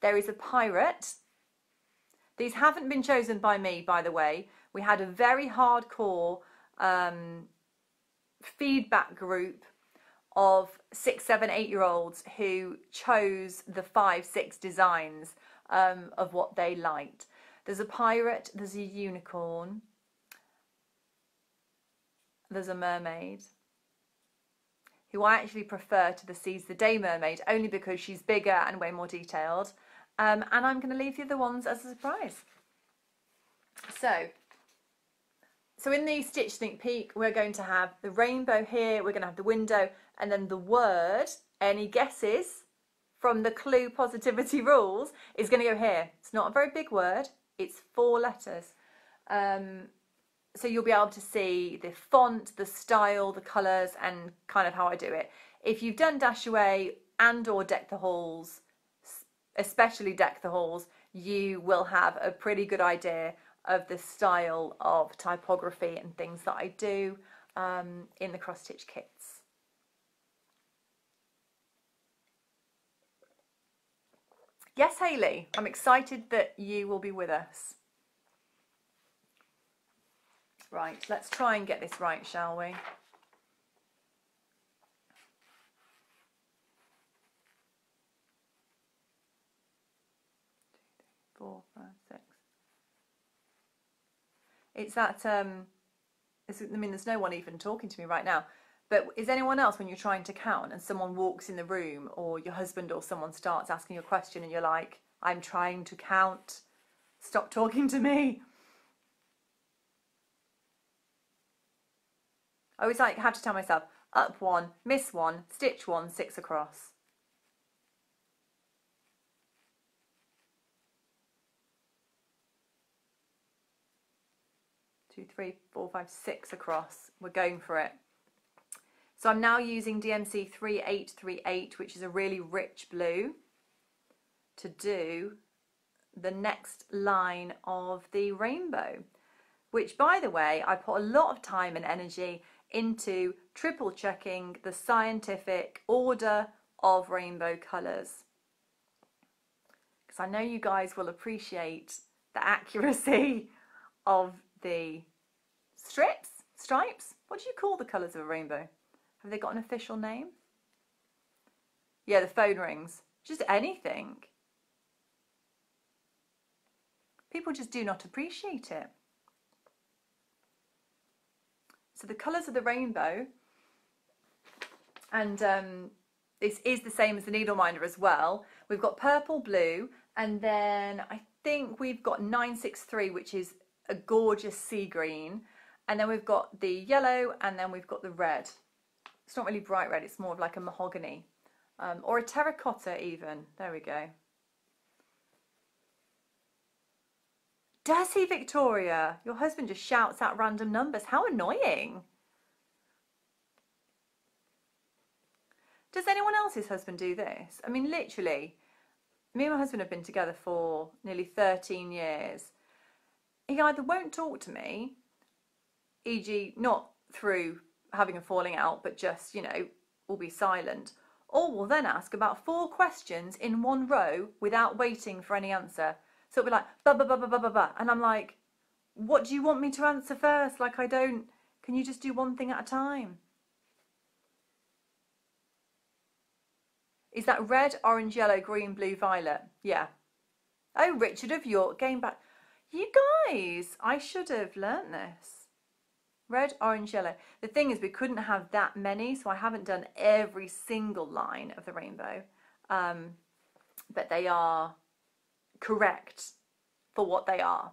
A: There is a pirate. These haven't been chosen by me, by the way. We had a very hardcore um, feedback group of six, seven, eight year olds who chose the five, six designs um, of what they liked. There's a pirate, there's a unicorn, there's a mermaid, who I actually prefer to the Seize the Day mermaid only because she's bigger and way more detailed. Um, and I'm going to leave the other ones as a surprise. So, so in the Stitch Think Peek, we're going to have the rainbow here, we're going to have the window, and then the word, any guesses from the clue positivity rules, is going to go here. It's not a very big word, it's four letters. Um, so you'll be able to see the font, the style, the colours and kind of how I do it. If you've done Dash Away and or Deck the Halls, especially Deck the Halls, you will have a pretty good idea of the style of typography and things that I do um, in the cross stitch kits. Yes, Hayley, I'm excited that you will be with us. Right, let's try and get this right, shall we? Four, five, six. It's that, um, it's, I mean, there's no one even talking to me right now. But is anyone else, when you're trying to count and someone walks in the room or your husband or someone starts asking you a question and you're like, I'm trying to count, stop talking to me. I always like have to tell myself up one, miss one, stitch one, six across. Two, three, four, five, six across. We're going for it. So I'm now using DMC 3838, which is a really rich blue, to do the next line of the rainbow, which by the way, I put a lot of time and energy into triple checking the scientific order of rainbow colours. Because I know you guys will appreciate the accuracy of the strips, stripes. What do you call the colours of a rainbow? Have they got an official name? Yeah, the phone rings. Just anything. People just do not appreciate it. So the colours of the rainbow, and um, this is the same as the needle minder as well. We've got purple, blue, and then I think we've got 963, which is a gorgeous sea green. And then we've got the yellow, and then we've got the red. It's not really bright red, it's more of like a mahogany. Um, or a terracotta even. There we go. Does he, Victoria? Your husband just shouts out random numbers. How annoying. Does anyone else's husband do this? I mean, literally, me and my husband have been together for nearly 13 years. He either won't talk to me, e.g., not through having a falling out, but just, you know, will be silent, or will then ask about four questions in one row without waiting for any answer. So it'll be like, ba ba ba ba ba ba ba. And I'm like, what do you want me to answer first? Like, I don't, can you just do one thing at a time? Is that red, orange, yellow, green, blue, violet? Yeah. Oh, Richard of York, game back. You guys, I should have learnt this. Red, orange, yellow. The thing is, we couldn't have that many, so I haven't done every single line of the rainbow. Um, but they are correct for what they are.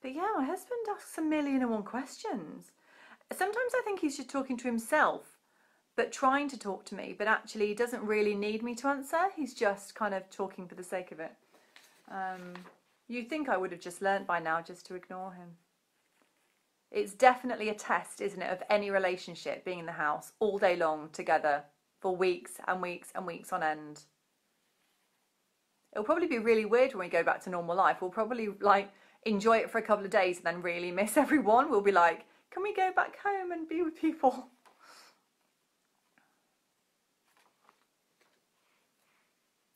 A: But yeah, my husband asks a million and one questions. Sometimes I think he's just talking to himself, but trying to talk to me, but actually he doesn't really need me to answer. He's just kind of talking for the sake of it. Um, you'd think I would have just learnt by now just to ignore him. It's definitely a test, isn't it, of any relationship being in the house all day long together for weeks and weeks and weeks on end it'll probably be really weird when we go back to normal life. We'll probably like enjoy it for a couple of days and then really miss everyone. We'll be like, can we go back home and be with people?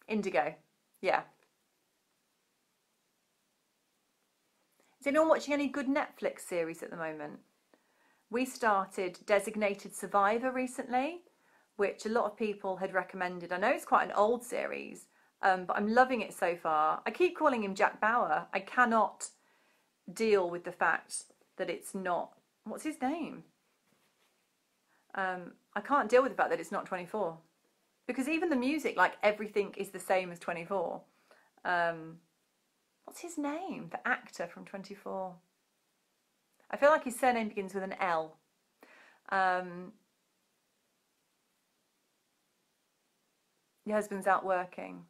A: Indigo, yeah. Is anyone watching any good Netflix series at the moment? We started Designated Survivor recently, which a lot of people had recommended. I know it's quite an old series, Um, but I'm loving it so far. I keep calling him Jack Bauer. I cannot deal with the fact that it's not. What's his name? Um, I can't deal with the fact that it's not 24. Because even the music, like everything is the same as 24. Um, what's his name? The actor from 24. I feel like his surname begins with an L. Um, your husband's out working.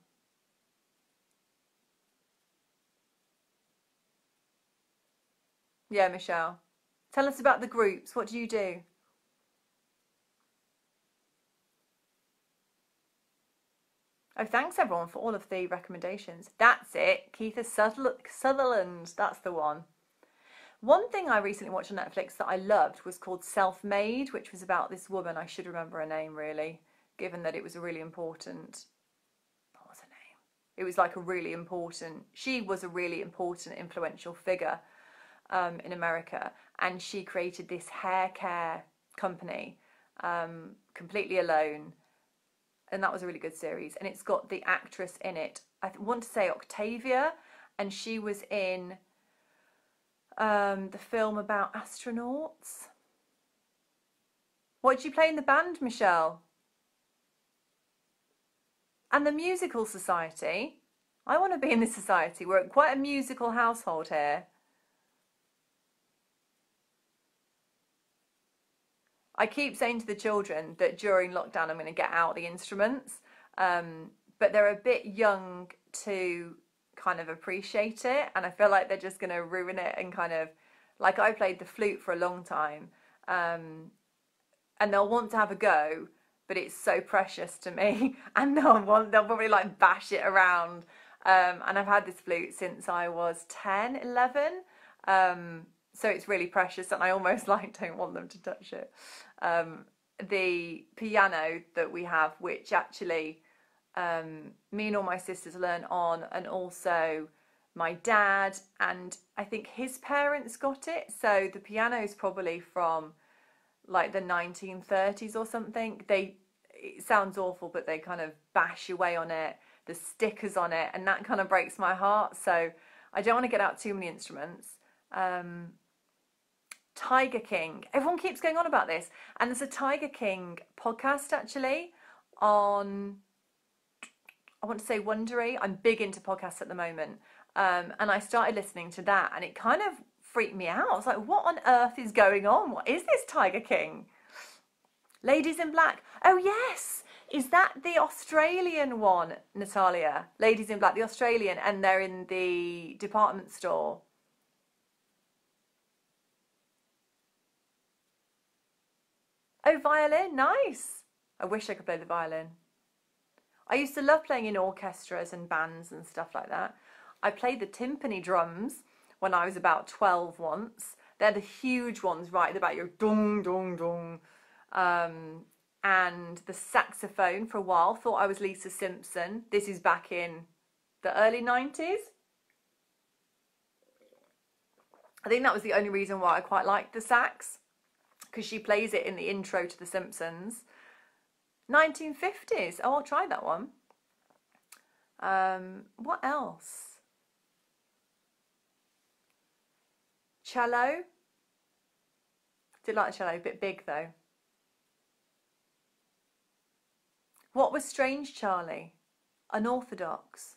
A: Yeah, Michelle. Tell us about the groups. What do you do? Oh, thanks everyone for all of the recommendations. That's it. Kiefer Sutherland. That's the one. One thing I recently watched on Netflix that I loved was called Self Made, which was about this woman. I should remember her name really, given that it was a really important. What was her name? It was like a really important. She was a really important, influential figure um, in America, and she created this hair care company um, completely alone and that was a really good series. And it's got the actress in it. I want to say Octavia, and she was in um, the film about astronauts. What did you play in the band, Michelle? And the musical society. I want to be in the society. We're quite a musical household here. I keep saying to the children that during lockdown I'm going to get out the instruments, um, but they're a bit young to kind of appreciate it, and I feel like they're just going to ruin it and kind of like I played the flute for a long time, um, and they'll want to have a go, but it's so precious to me, and they'll want they'll probably like bash it around. Um, and I've had this flute since I was 10, 11. Um, so it's really precious and I almost like don't want them to touch it. Um, the piano that we have, which actually um, me and all my sisters learn on, and also my dad and I think his parents got it. So the piano is probably from like the 1930s or something. They it sounds awful, but they kind of bash away on it. The stickers on it, and that kind of breaks my heart. So I don't want to get out too many instruments. Um, Tiger King. Everyone keeps going on about this. And there's a Tiger King podcast actually on, I want to say Wondery. I'm big into podcasts at the moment. Um, and I started listening to that and it kind of freaked me out. I was like, what on earth is going on? What is this Tiger King? Ladies in Black. Oh, yes. Is that the Australian one, Natalia? Ladies in Black, the Australian, and they're in the department store. Oh, violin, nice. I wish I could play the violin. I used to love playing in orchestras and bands and stuff like that. I played the timpani drums when I was about 12 once. They're the huge ones right at the back, dong, dong, dong. Um, and the saxophone for a while, thought I was Lisa Simpson. This is back in the early 90s. I think that was the only reason why I quite liked the sax because she plays it in the intro to The Simpsons. 1950s. Oh, I'll try that one. Um, what else? Cello. Did like the cello, a bit big though. What was strange, Charlie? Unorthodox.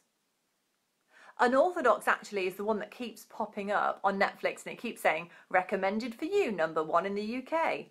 A: Unorthodox actually is the one that keeps popping up on Netflix and it keeps saying recommended for you, number one in the UK.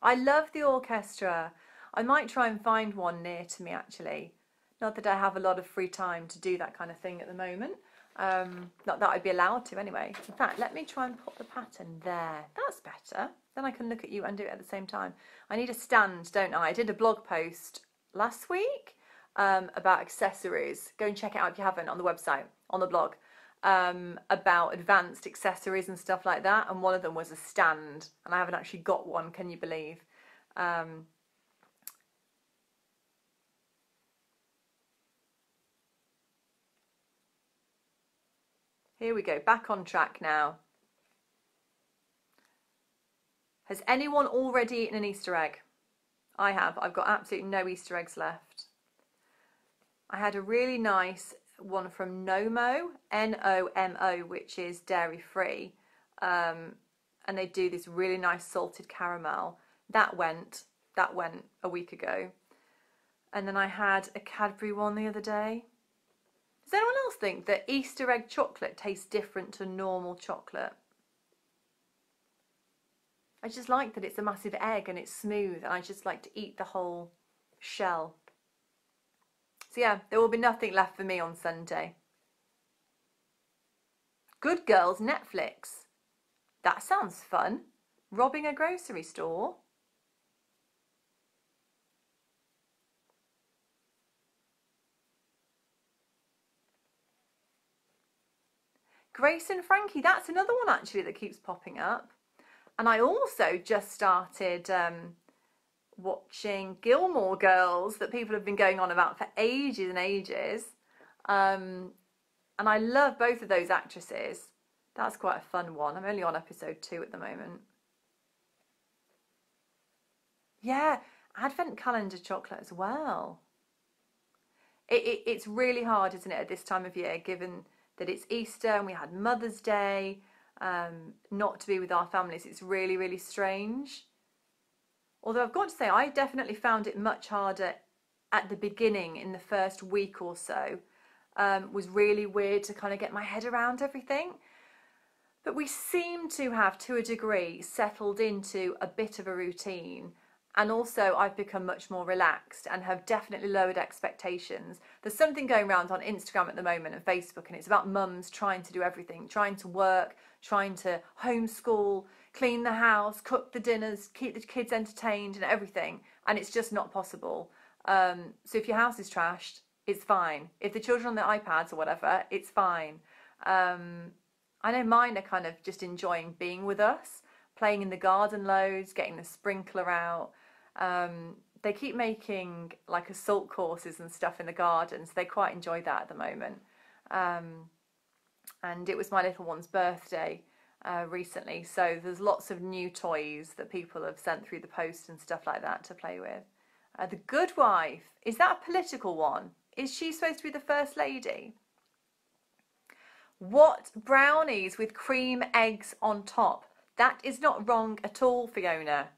A: I love the orchestra. I might try and find one near to me actually. Not that I have a lot of free time to do that kind of thing at the moment. Um, not that I'd be allowed to anyway. In fact, let me try and put the pattern there. That's better. Then I can look at you and do it at the same time. I need a stand, don't I? I did a blog post last week um, about accessories. Go and check it out if you haven't on the website, on the blog, um, about advanced accessories and stuff like that. And one of them was a stand, and I haven't actually got one, can you believe? Um, Here we go, back on track now. Has anyone already eaten an Easter egg? I have. I've got absolutely no Easter eggs left. I had a really nice one from Nomo, N-O-M-O, which is dairy free. Um, and they do this really nice salted caramel. That went, that went a week ago. And then I had a Cadbury one the other day. Does anyone else think that Easter egg chocolate tastes different to normal chocolate? I just like that it's a massive egg and it's smooth and I just like to eat the whole shell. So yeah, there will be nothing left for me on Sunday. Good Girls Netflix. That sounds fun. Robbing a grocery store. Grace and Frankie, that's another one actually that keeps popping up. And I also just started um, watching Gilmore Girls that people have been going on about for ages and ages. Um, and I love both of those actresses. That's quite a fun one. I'm only on episode two at the moment. Yeah, advent calendar chocolate as well. It, it, it's really hard, isn't it, at this time of year, given that it's Easter and we had Mother's Day, um, not to be with our families. It's really, really strange. Although I've got to say, I definitely found it much harder at the beginning in the first week or so. Um, was really weird to kind of get my head around everything. But we seem to have, to a degree, settled into a bit of a routine. And also, I've become much more relaxed and have definitely lowered expectations. There's something going around on Instagram at the moment and Facebook, and it's about mums trying to do everything, trying to work, trying to homeschool, clean the house, cook the dinners, keep the kids entertained, and everything. And it's just not possible. Um, so if your house is trashed, it's fine. If the children on their iPads or whatever, it's fine. Um, I know mine are kind of just enjoying being with us, playing in the garden loads, getting the sprinkler out. Um, they keep making like assault courses and stuff in the garden, so they quite enjoy that at the moment. Um, and it was my little one's birthday uh, recently, so there's lots of new toys that people have sent through the post and stuff like that to play with. Uh, the Good Wife, is that a political one? Is she supposed to be the First Lady? What brownies with cream eggs on top? That is not wrong at all, Fiona.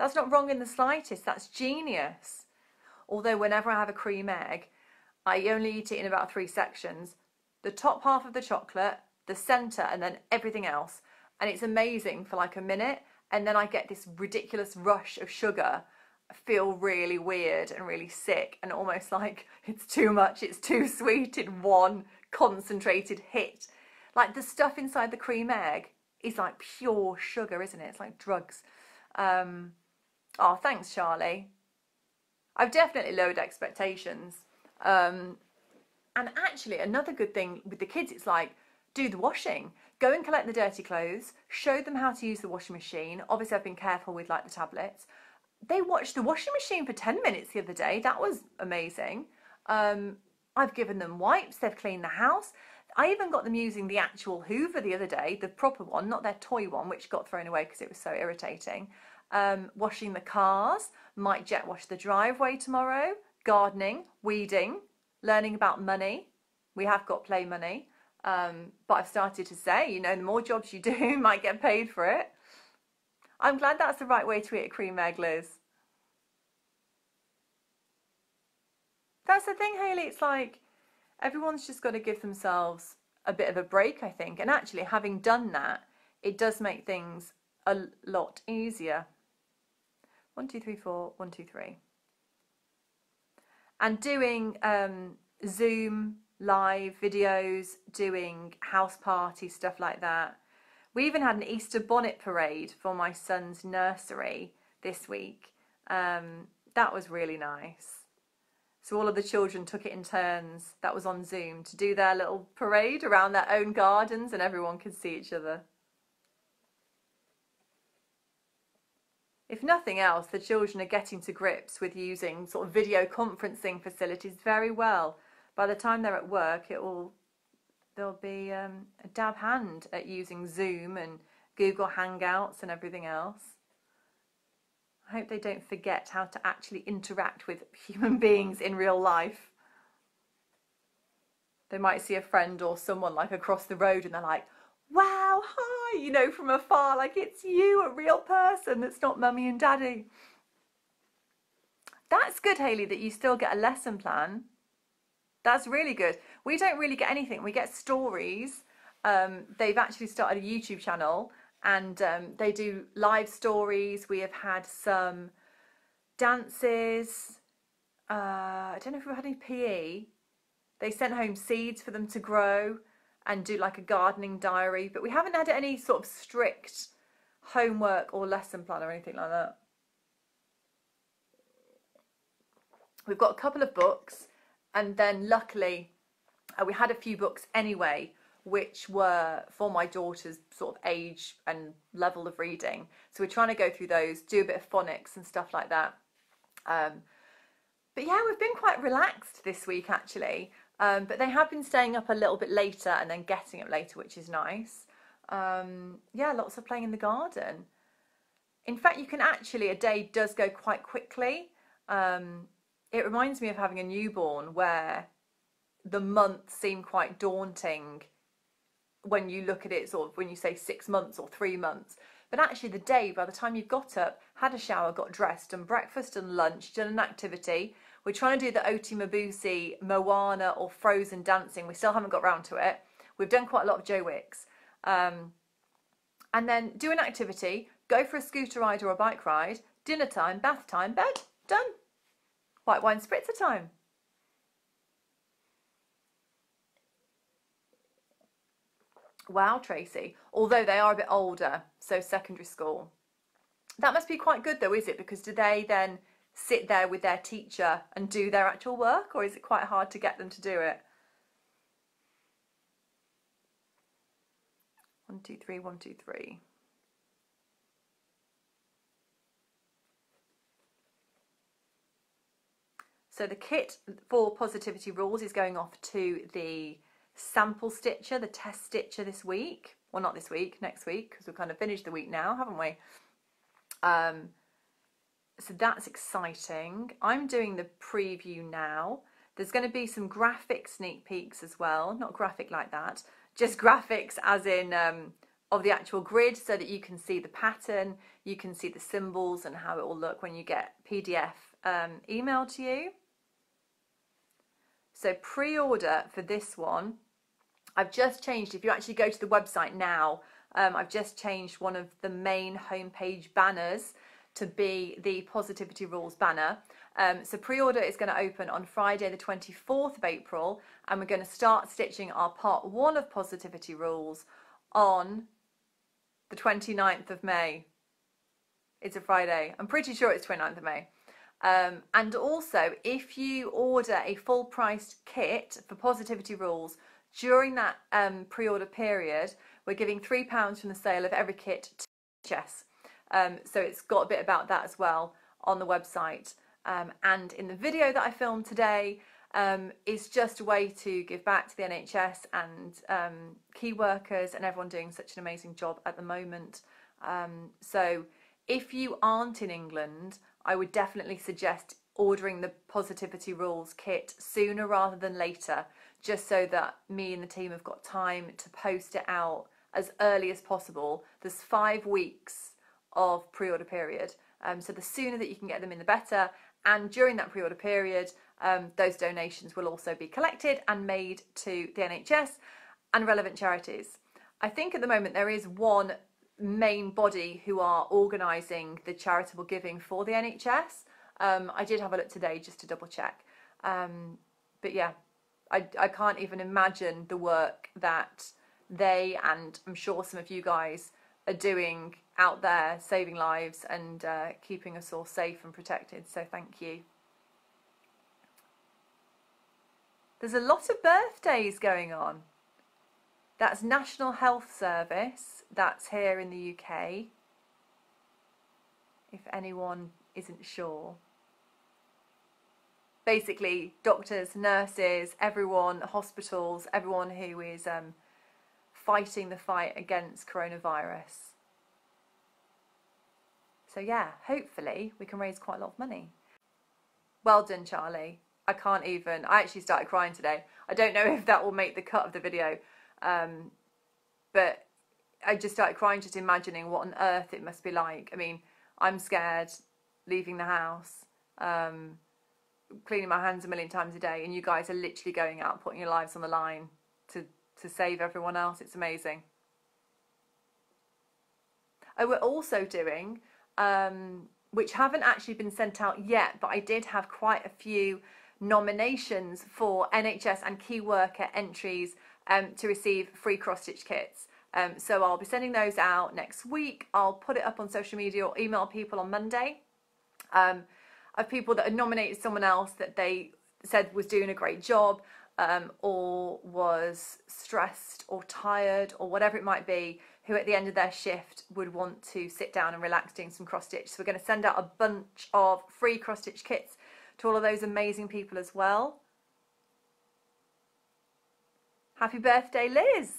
A: That's not wrong in the slightest. That's genius. Although whenever I have a cream egg, I only eat it in about three sections. The top half of the chocolate, the centre, and then everything else. And it's amazing for like a minute. And then I get this ridiculous rush of sugar. I feel really weird and really sick and almost like it's too much, it's too sweet in one concentrated hit. Like the stuff inside the cream egg is like pure sugar, isn't it? It's like drugs. Um, oh, thanks, Charlie. I've definitely lowered expectations. Um, and actually, another good thing with the kids, it's like, do the washing. Go and collect the dirty clothes, show them how to use the washing machine. Obviously, I've been careful with like the tablets. They watched the washing machine for 10 minutes the other day. That was amazing. Um, I've given them wipes, they've cleaned the house. I even got them using the actual Hoover the other day, the proper one, not their toy one, which got thrown away because it was so irritating. Um, washing the cars, might jet wash the driveway tomorrow, gardening, weeding, learning about money. We have got play money. Um, but I've started to say, you know, the more jobs you do, you might get paid for it. I'm glad that's the right way to eat a cream egg, Liz. That's the thing, Haley. It's like everyone's just got to give themselves a bit of a break, I think. And actually, having done that, it does make things a lot easier. One, two, three, four, one, two, three. And doing um, Zoom live videos, doing house party, stuff like that. We even had an Easter bonnet parade for my son's nursery this week. Um, that was really nice. So all of the children took it in turns, that was on Zoom, to do their little parade around their own gardens and everyone could see each other. If nothing else, the children are getting to grips with using sort of video conferencing facilities very well. By the time they're at work, it will there'll be um, a dab hand at using Zoom and Google Hangouts and everything else. I hope they don't forget how to actually interact with human beings in real life. They might see a friend or someone like across the road and they're like, wow, hi, you know, from afar, like it's you, a real person that's not mummy and daddy. That's good, Haley, that you still get a lesson plan. That's really good. We don't really get anything. We get stories. Um, they've actually started a YouTube channel and um, they do live stories. We have had some dances. Uh, I don't know if we've had any PE. They sent home seeds for them to grow and do like a gardening diary, but we haven't had any sort of strict homework or lesson plan or anything like that. We've got a couple of books, and then luckily, uh, we had a few books anyway, which were for my daughter's sort of age and level of reading. So we're trying to go through those, do a bit of phonics and stuff like that. Um, but yeah, we've been quite relaxed this week actually. Um, but they have been staying up a little bit later and then getting up later, which is nice. Um, yeah, lots of playing in the garden. In fact, you can actually, a day does go quite quickly. Um, it reminds me of having a newborn where the months seem quite daunting when you look at it sort of when you say six months or three months but actually the day by the time you've got up had a shower got dressed done breakfast and lunch done an activity we're trying to do the oti mabuse moana or frozen dancing. We still haven't got round to it. We've done quite a lot of joe wicks. Um, and then do an activity. Go for a scooter ride or a bike ride. Dinner time bath time bed done. White wine spritzer time. Wow, Tracy. Although they are a bit older, so secondary school. That must be quite good though, is it? Because do they then sit there with their teacher and do their actual work, or is it quite hard to get them to do it? One, two, three, one, two, three. So the kit for positivity rules is going off to the sample stitcher, the test stitcher this week. Well, not this week, next week, because we've kind of finished the week now, haven't we? Um, so that's exciting. I'm doing the preview now. There's going to be some graphic sneak peeks as well. Not graphic like that, just graphics as in um, of the actual grid so that you can see the pattern, you can see the symbols and how it will look when you get PDF um, emailed to you. So pre-order for this one I've just changed, if you actually go to the website now, um, I've just changed one of the main homepage banners to be the Positivity Rules banner. Um, so pre-order is going to open on Friday the 24th of April and we're going to start stitching our part one of Positivity Rules on the 29th of May. It's a Friday. I'm pretty sure it's 29th of May. Um, and also, if you order a full priced kit for Positivity Rules during that um, pre-order period, we're giving £3 from the sale of every kit to Chess. Um, so it's got a bit about that as well on the website. Um, and in the video that I filmed today, um, is just a way to give back to the NHS and um, key workers and everyone doing such an amazing job at the moment. Um, so if you aren't in England, I would definitely suggest ordering the Positivity Rules kit sooner rather than later just so that me and the team have got time to post it out as early as possible. There's five weeks of pre-order period. Um, so the sooner that you can get them in, the better. And during that pre-order period, um, those donations will also be collected and made to the NHS and relevant charities. I think at the moment there is one main body who are organising the charitable giving for the NHS. Um, I did have a look today just to double check. Um, but yeah, I, I can't even imagine the work that they and I'm sure some of you guys are doing out there, saving lives and uh, keeping us all safe and protected. So thank you. There's a lot of birthdays going on. That's National Health Service. That's here in the UK. If anyone isn't sure basically doctors, nurses, everyone, hospitals, everyone who is um, fighting the fight against coronavirus. So yeah, hopefully we can raise quite a lot of money. Well done, Charlie. I can't even, I actually started crying today. I don't know if that will make the cut of the video, um, but I just started crying just imagining what on earth it must be like. I mean, I'm scared leaving the house, um, cleaning my hands a million times a day, and you guys are literally going out, putting your lives on the line to, to save everyone else. It's amazing. Oh, we're also doing, um, which haven't actually been sent out yet, but I did have quite a few nominations for NHS and key worker entries um, to receive free cross stitch kits. Um, so I'll be sending those out next week. I'll put it up on social media or email people on Monday um, of people that had nominated someone else that they said was doing a great job um, or was stressed or tired or whatever it might be, who at the end of their shift would want to sit down and relax doing some cross stitch. So we're going to send out a bunch of free cross stitch kits to all of those amazing people as well. Happy birthday, Liz!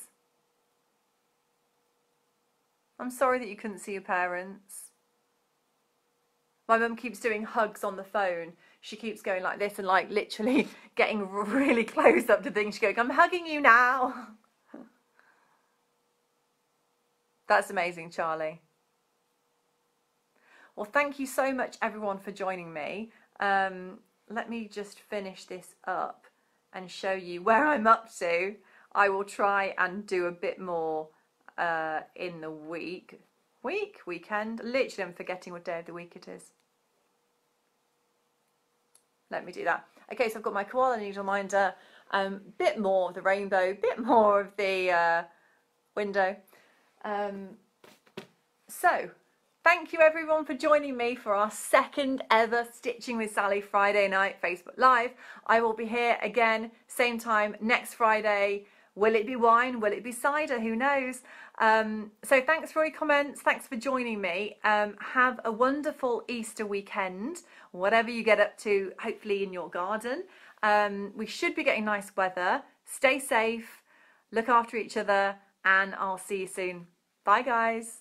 A: I'm sorry that you couldn't see your parents. My mum keeps doing hugs on the phone. She keeps going like this and like literally getting really close up to things. She goes, I'm hugging you now. That's amazing, Charlie. Well, thank you so much, everyone, for joining me. Um, let me just finish this up and show you where I'm up to. I will try and do a bit more uh, in the week. Week? Weekend? Literally, I'm forgetting what day of the week it is. Let me do that. Okay, so I've got my koala needle minder, a um, bit more of the rainbow, bit more of the uh, window. Um, so, Thank you everyone for joining me for our second ever Stitching with Sally Friday night Facebook Live. I will be here again, same time next Friday. Will it be wine? Will it be cider? Who knows? Um, so thanks for your comments. Thanks for joining me. Um, have a wonderful Easter weekend, whatever you get up to, hopefully in your garden. Um, we should be getting nice weather. Stay safe, look after each other, and I'll see you soon. Bye guys.